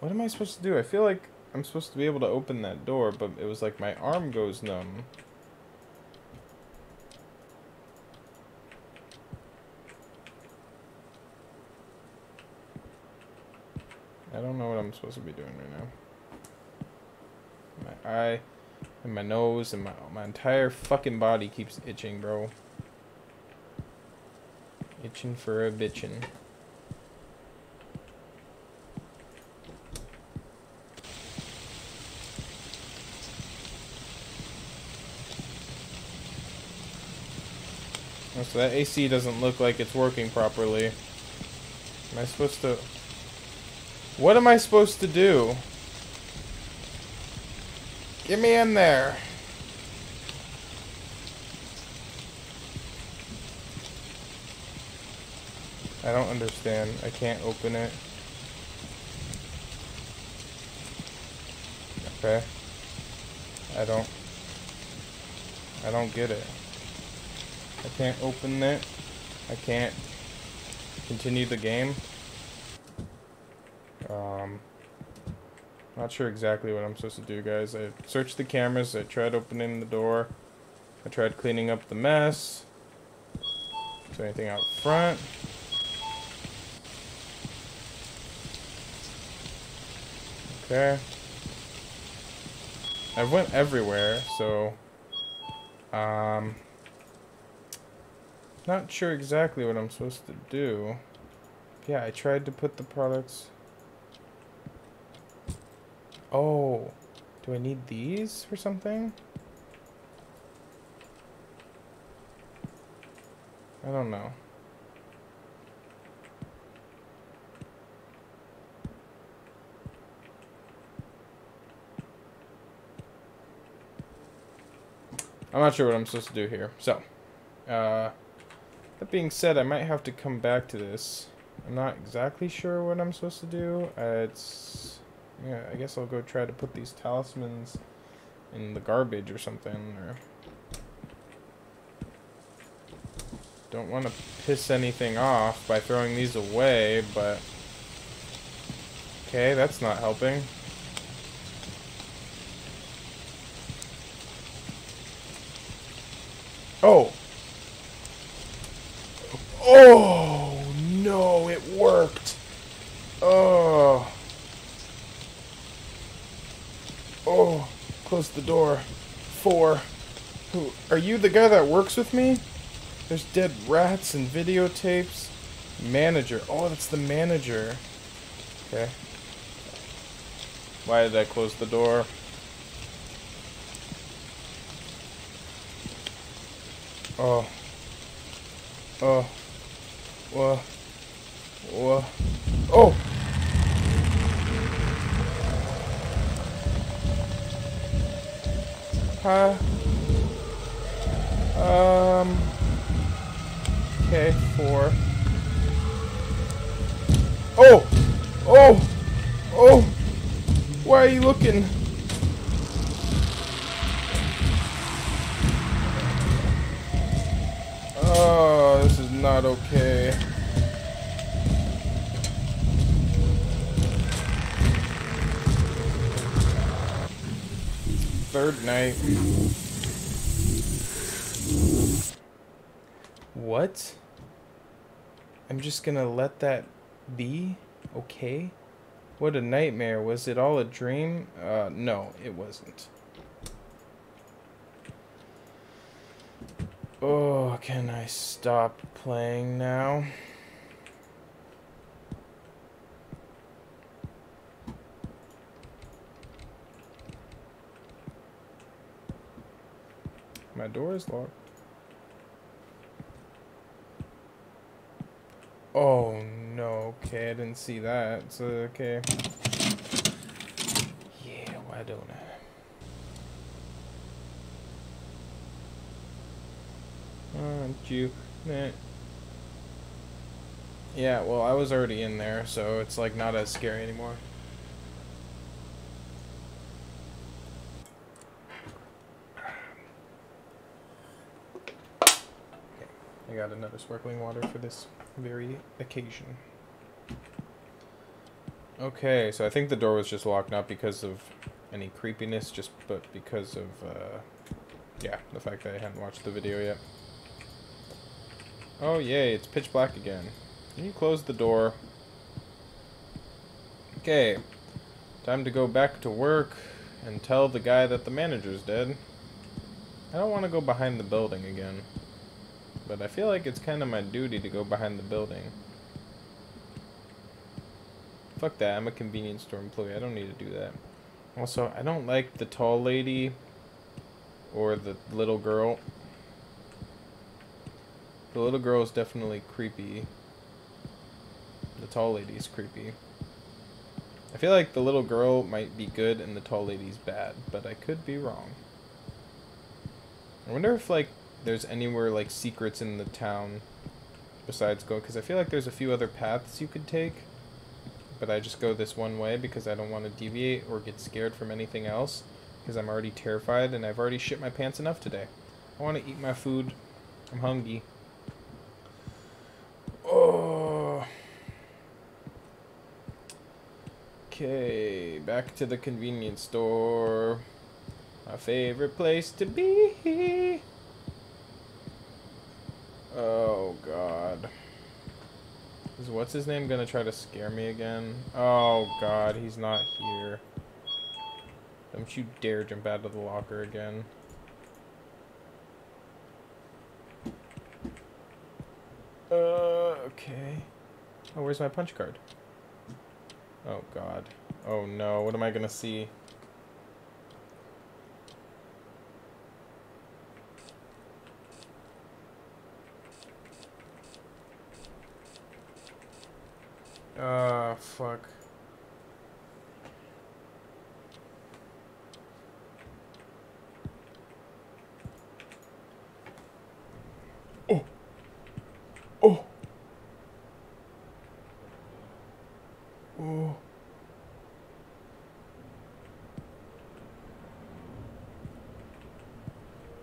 What am I supposed to do? I feel like I'm supposed to be able to open that door, but it was like my arm goes numb. I don't know what I'm supposed to be doing right now. My eye and my nose and my my entire fucking body keeps itching, bro. Itching for a bitchin'. Oh, so that AC doesn't look like it's working properly. Am I supposed to... What am I supposed to do? Get me in there! I don't understand. I can't open it. Okay. I don't... I don't get it. I can't open it. I can't continue the game. Um, not sure exactly what I'm supposed to do, guys. I searched the cameras. I tried opening the door. I tried cleaning up the mess. Is there anything out front? Okay. I went everywhere, so... Um... Not sure exactly what I'm supposed to do. Yeah, I tried to put the products... Oh, do I need these for something? I don't know. I'm not sure what I'm supposed to do here. So, uh, that being said, I might have to come back to this. I'm not exactly sure what I'm supposed to do. Uh, it's yeah, I guess I'll go try to put these talismans in the garbage or something, or... Don't want to piss anything off by throwing these away, but... Okay, that's not helping. Oh! Oh, no, it worked! Oh... Oh, close the door. Four. Who, are you the guy that works with me? There's dead rats and videotapes. Manager. Oh, that's the manager. Okay. Why did I close the door? Oh. Oh. Whoa. Whoa. Oh! Huh? Um. Okay, four. Oh! Oh! Oh! Why are you looking? Not okay. third night. What? I'm just gonna let that be? Okay? What a nightmare. Was it all a dream? Uh, no, it wasn't. Oh, can I stop playing now? My door is locked. Oh no, okay, I didn't see that. So okay. Yeah, why don't I? Aren't you? Nah. Yeah, well, I was already in there, so it's like not as scary anymore. Okay, I got another sparkling water for this very occasion. Okay, so I think the door was just locked, not because of any creepiness, just but because of, uh, yeah, the fact that I hadn't watched the video yet. Oh, yay, it's pitch black again. Can you close the door? Okay, time to go back to work and tell the guy that the manager's dead. I don't want to go behind the building again but I feel like it's kind of my duty to go behind the building. Fuck that, I'm a convenience store employee, I don't need to do that. Also, I don't like the tall lady or the little girl. The little girl is definitely creepy. The tall lady's creepy. I feel like the little girl might be good and the tall lady's bad, but I could be wrong. I wonder if like there's anywhere like secrets in the town besides go because I feel like there's a few other paths you could take, but I just go this one way because I don't want to deviate or get scared from anything else because I'm already terrified and I've already shit my pants enough today. I want to eat my food. I'm hungry. Oh. Okay, back to the convenience store. My favorite place to be. Oh god. Is what's his name gonna try to scare me again? Oh god, he's not here. Don't you dare jump out of the locker again. Uh, okay. Oh, where's my punch card? Oh god. Oh no, what am I gonna see? Ah, uh, fuck. Oh. Oh. Oh.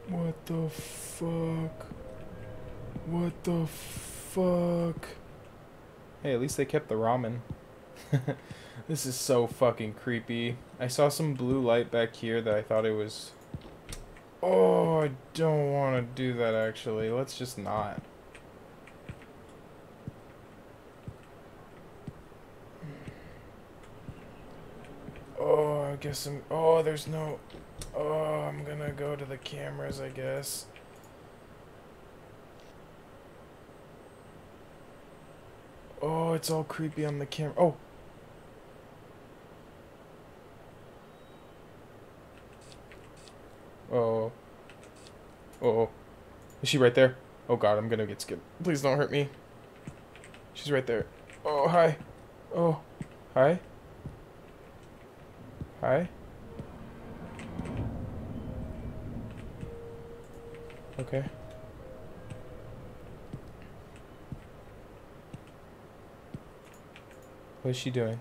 What the fuck? What the fuck? Hey, at least they kept the ramen. this is so fucking creepy. I saw some blue light back here that I thought it was... Oh, I don't want to do that actually. Let's just not. Oh, I guess I'm... Oh, there's no... Oh, I'm gonna go to the cameras, I guess. Oh, it's all creepy on the camera. Oh! Oh. Oh. Is she right there? Oh god, I'm gonna get skipped. Please don't hurt me. She's right there. Oh, hi. Oh. Hi. Hi. Okay. What is she doing?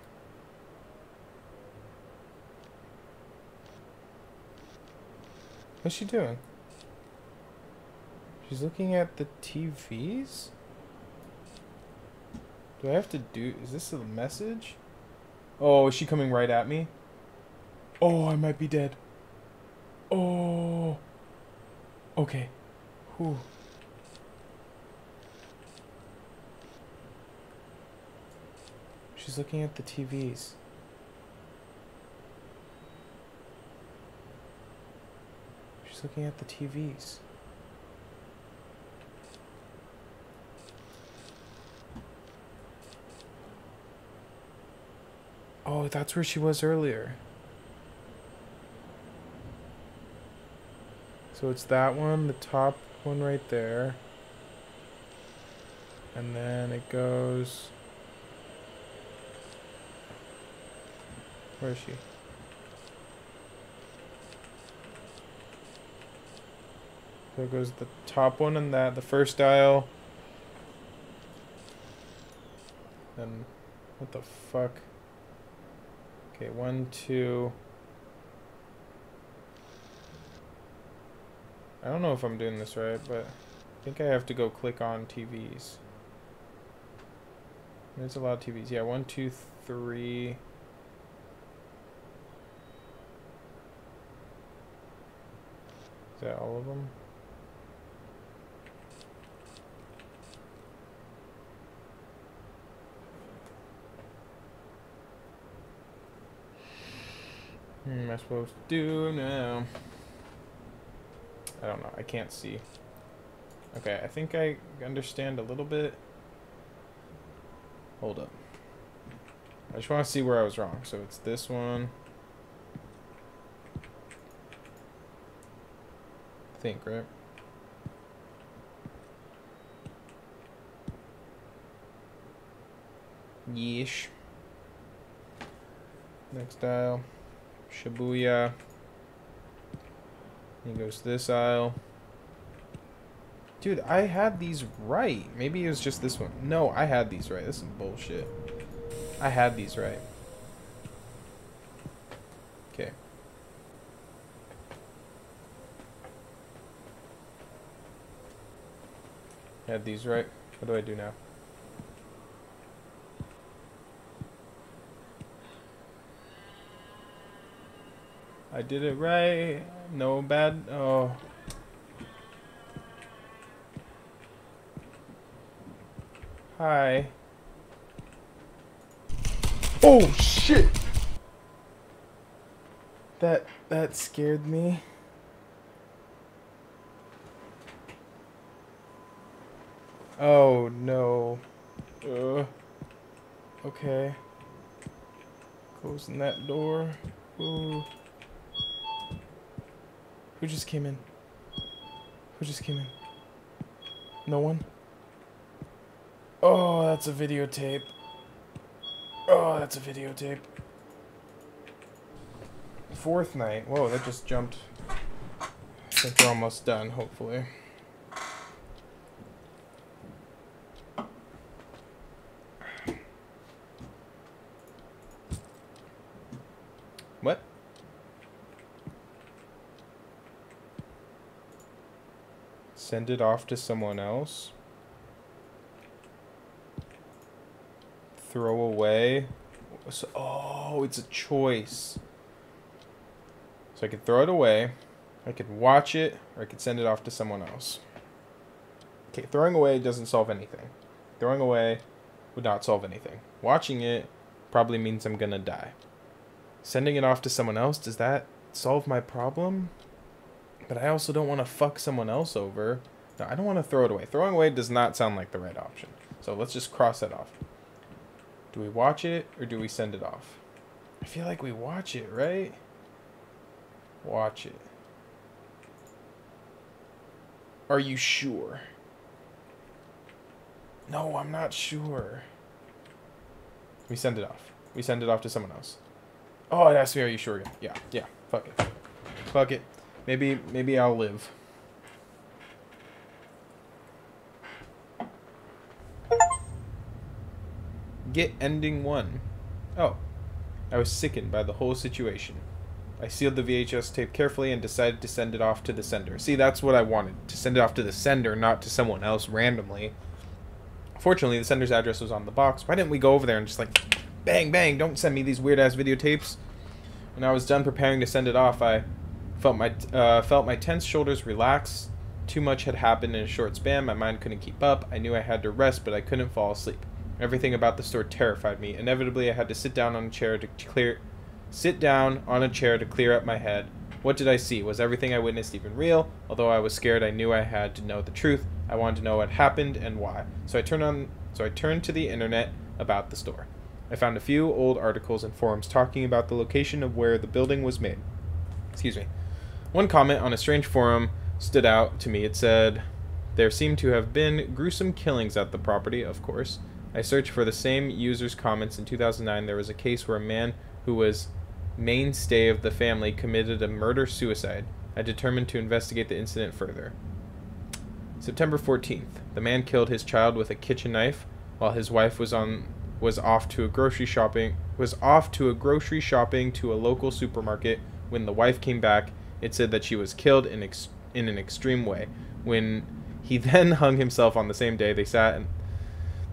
What's she doing? She's looking at the TVs? Do I have to do... Is this a message? Oh, is she coming right at me? Oh, I might be dead. Oh. Okay. Whew. She's looking at the TVs. She's looking at the TVs. Oh, that's where she was earlier. So it's that one, the top one right there. And then it goes... Where is she? There goes the top one and that, the first dial. Then, what the fuck? Okay, one, two. I don't know if I'm doing this right, but I think I have to go click on TVs. There's a lot of TVs. Yeah, one, two, three. That all of them? What am I supposed to do now? I don't know. I can't see. Okay, I think I understand a little bit. Hold up. I just want to see where I was wrong. So it's this one. think, right? Yeesh. Next aisle. Shibuya. He goes this aisle. Dude, I had these right. Maybe it was just this one. No, I had these right. This is bullshit. I had these right. Had these right. What do I do now? I did it right. No bad. Oh. Hi. Oh shit. That that scared me. Oh no. Uh. Okay. Closing that door. Ooh. Who just came in? Who just came in? No one? Oh, that's a videotape. Oh, that's a videotape. Fourth night. Whoa, that just jumped. I think we're almost done, hopefully. What? Send it off to someone else? Throw away? So, oh, it's a choice. So I could throw it away, I could watch it, or I could send it off to someone else. Okay, throwing away doesn't solve anything. Throwing away would not solve anything. Watching it probably means I'm gonna die. Sending it off to someone else, does that solve my problem? But I also don't want to fuck someone else over. No, I don't want to throw it away. Throwing away does not sound like the right option. So let's just cross that off. Do we watch it or do we send it off? I feel like we watch it, right? Watch it. Are you sure? No, I'm not sure. We send it off. We send it off to someone else. Oh, it asks me, are you sure? Yeah, yeah. Fuck it. Fuck it. Maybe, maybe I'll live. Get ending one. Oh. I was sickened by the whole situation. I sealed the VHS tape carefully and decided to send it off to the sender. See, that's what I wanted. To send it off to the sender, not to someone else randomly. Fortunately, the sender's address was on the box. Why didn't we go over there and just like, bang, bang, don't send me these weird-ass videotapes. When I was done preparing to send it off, I felt my, uh, felt my tense shoulders relax. Too much had happened in a short span. My mind couldn't keep up. I knew I had to rest, but I couldn't fall asleep. Everything about the store terrified me. Inevitably, I had to sit down on a chair to clear sit down on a chair to clear up my head. What did I see? Was everything I witnessed even real? Although I was scared, I knew I had to know the truth. I wanted to know what happened and why. So I turned on so I turned to the internet about the store. I found a few old articles and forums talking about the location of where the building was made. Excuse me. One comment on a strange forum stood out to me. It said, There seem to have been gruesome killings at the property, of course. I searched for the same user's comments. In 2009, there was a case where a man who was mainstay of the family committed a murder-suicide. I determined to investigate the incident further. September 14th. The man killed his child with a kitchen knife while his wife was on was off to a grocery shopping was off to a grocery shopping to a local supermarket when the wife came back it said that she was killed in ex- in an extreme way. When he then hung himself on the same day they sat and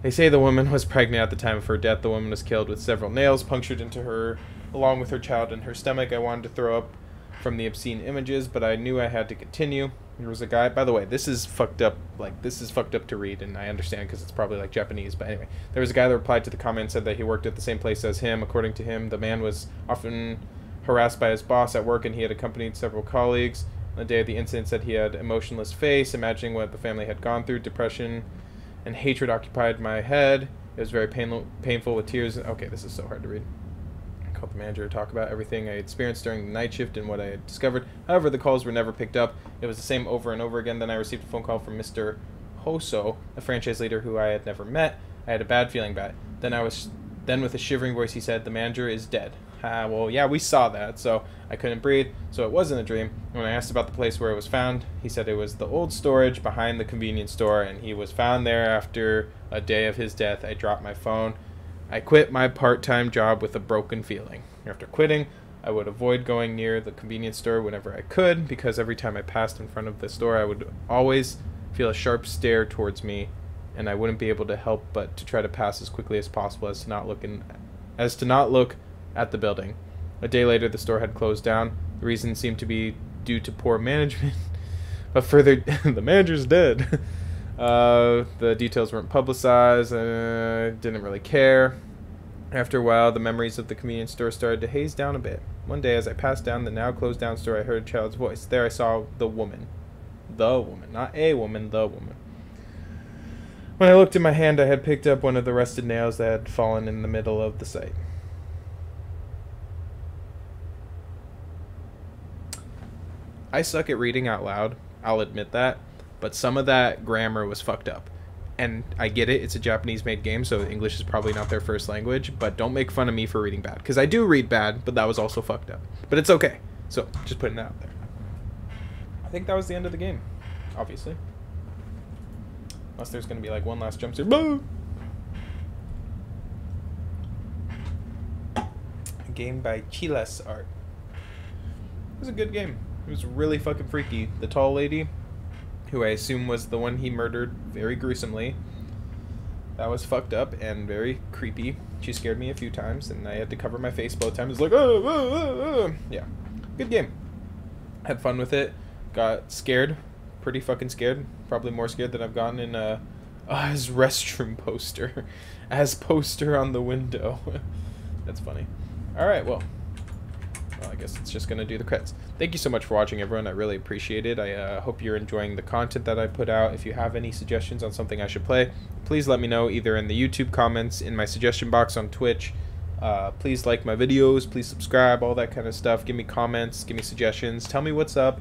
they say the woman was pregnant at the time of her death. The woman was killed with several nails punctured into her along with her child in her stomach. I wanted to throw up from the obscene images but i knew i had to continue. There was a guy by the way this is fucked up like this is fucked up to read and i understand because it's probably like japanese but anyway. There was a guy that replied to the comment said that he worked at the same place as him. According to him the man was often harassed by his boss at work and he had accompanied several colleagues on the day of the incident said he had emotionless face imagining what the family had gone through depression and hatred occupied my head it was very pain- painful with tears okay this is so hard to read I called the manager to talk about everything I experienced during the night shift and what I had discovered. However, the calls were never picked up. It was the same over and over again. Then I received a phone call from Mr. Hoso, a franchise leader who I had never met. I had a bad feeling about it. Then I was Then, with a shivering voice, he said, The manager is dead. Well, yeah, we saw that, so I couldn't breathe, so it wasn't a dream. When I asked about the place where it was found, he said it was the old storage behind the convenience store, and he was found there after a day of his death. I dropped my phone. I quit my part time job with a broken feeling. After quitting, I would avoid going near the convenience store whenever I could because every time I passed in front of the store, I would always feel a sharp stare towards me, and I wouldn't be able to help but to try to pass as quickly as possible as to not look in, as to not look at the building. A day later, the store had closed down. The reason seemed to be due to poor management, but further, the manager's dead. Uh, the details weren't publicized. Uh, didn't really care. After a while, the memories of the convenience store started to haze down a bit. One day, as I passed down the now closed down store, I heard a child's voice. There, I saw the woman. The woman. Not a woman, the woman. When I looked in my hand, I had picked up one of the rusted nails that had fallen in the middle of the site. I suck at reading out loud. I'll admit that. But some of that grammar was fucked up. And I get it, it's a Japanese made game, so English is probably not their first language, but don't make fun of me for reading bad. Because I do read bad, but that was also fucked up. But it's okay. So, just putting that out there. I think that was the end of the game, obviously. Unless there's going to be like one last jump scare. Boo! Game by Chilla's Art. It was a good game. It was really fucking freaky. The tall lady, who I assume was the one he murdered very gruesomely. That was fucked up and very creepy. She scared me a few times, and I had to cover my face both times. Like, oh, oh, yeah, good game. Had fun with it. Got scared, pretty fucking scared. Probably more scared than I've gotten in uh, as restroom poster, as poster on the window. That's funny. All right, well. Well, I guess it's just going to do the credits. Thank you so much for watching, everyone. I really appreciate it. I uh, hope you're enjoying the content that I put out. If you have any suggestions on something I should play, please let me know either in the YouTube comments, in my suggestion box on Twitch. Uh, please like my videos. Please subscribe, all that kind of stuff. Give me comments. Give me suggestions. Tell me what's up.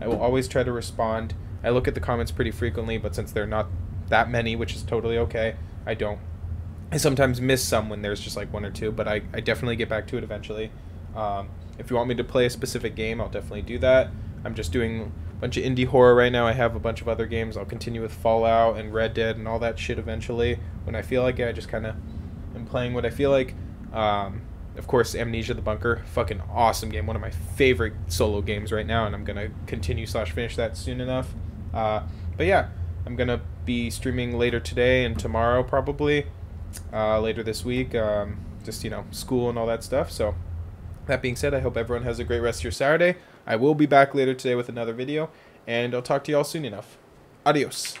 I will always try to respond. I look at the comments pretty frequently, but since they're not that many, which is totally okay, I don't. I sometimes miss some when there's just like one or two, but I, I definitely get back to it eventually. Um, if you want me to play a specific game, I'll definitely do that. I'm just doing a bunch of indie horror right now. I have a bunch of other games. I'll continue with Fallout and Red Dead and all that shit eventually. When I feel like it, I just kind of am playing what I feel like. Um, of course, Amnesia the Bunker, fucking awesome game. One of my favorite solo games right now, and I'm gonna continue slash finish that soon enough. Uh, but yeah, I'm gonna be streaming later today and tomorrow probably. Uh, later this week, um, just you know, school and all that stuff. So that being said, I hope everyone has a great rest of your Saturday. I will be back later today with another video, and I'll talk to you all soon enough. Adios.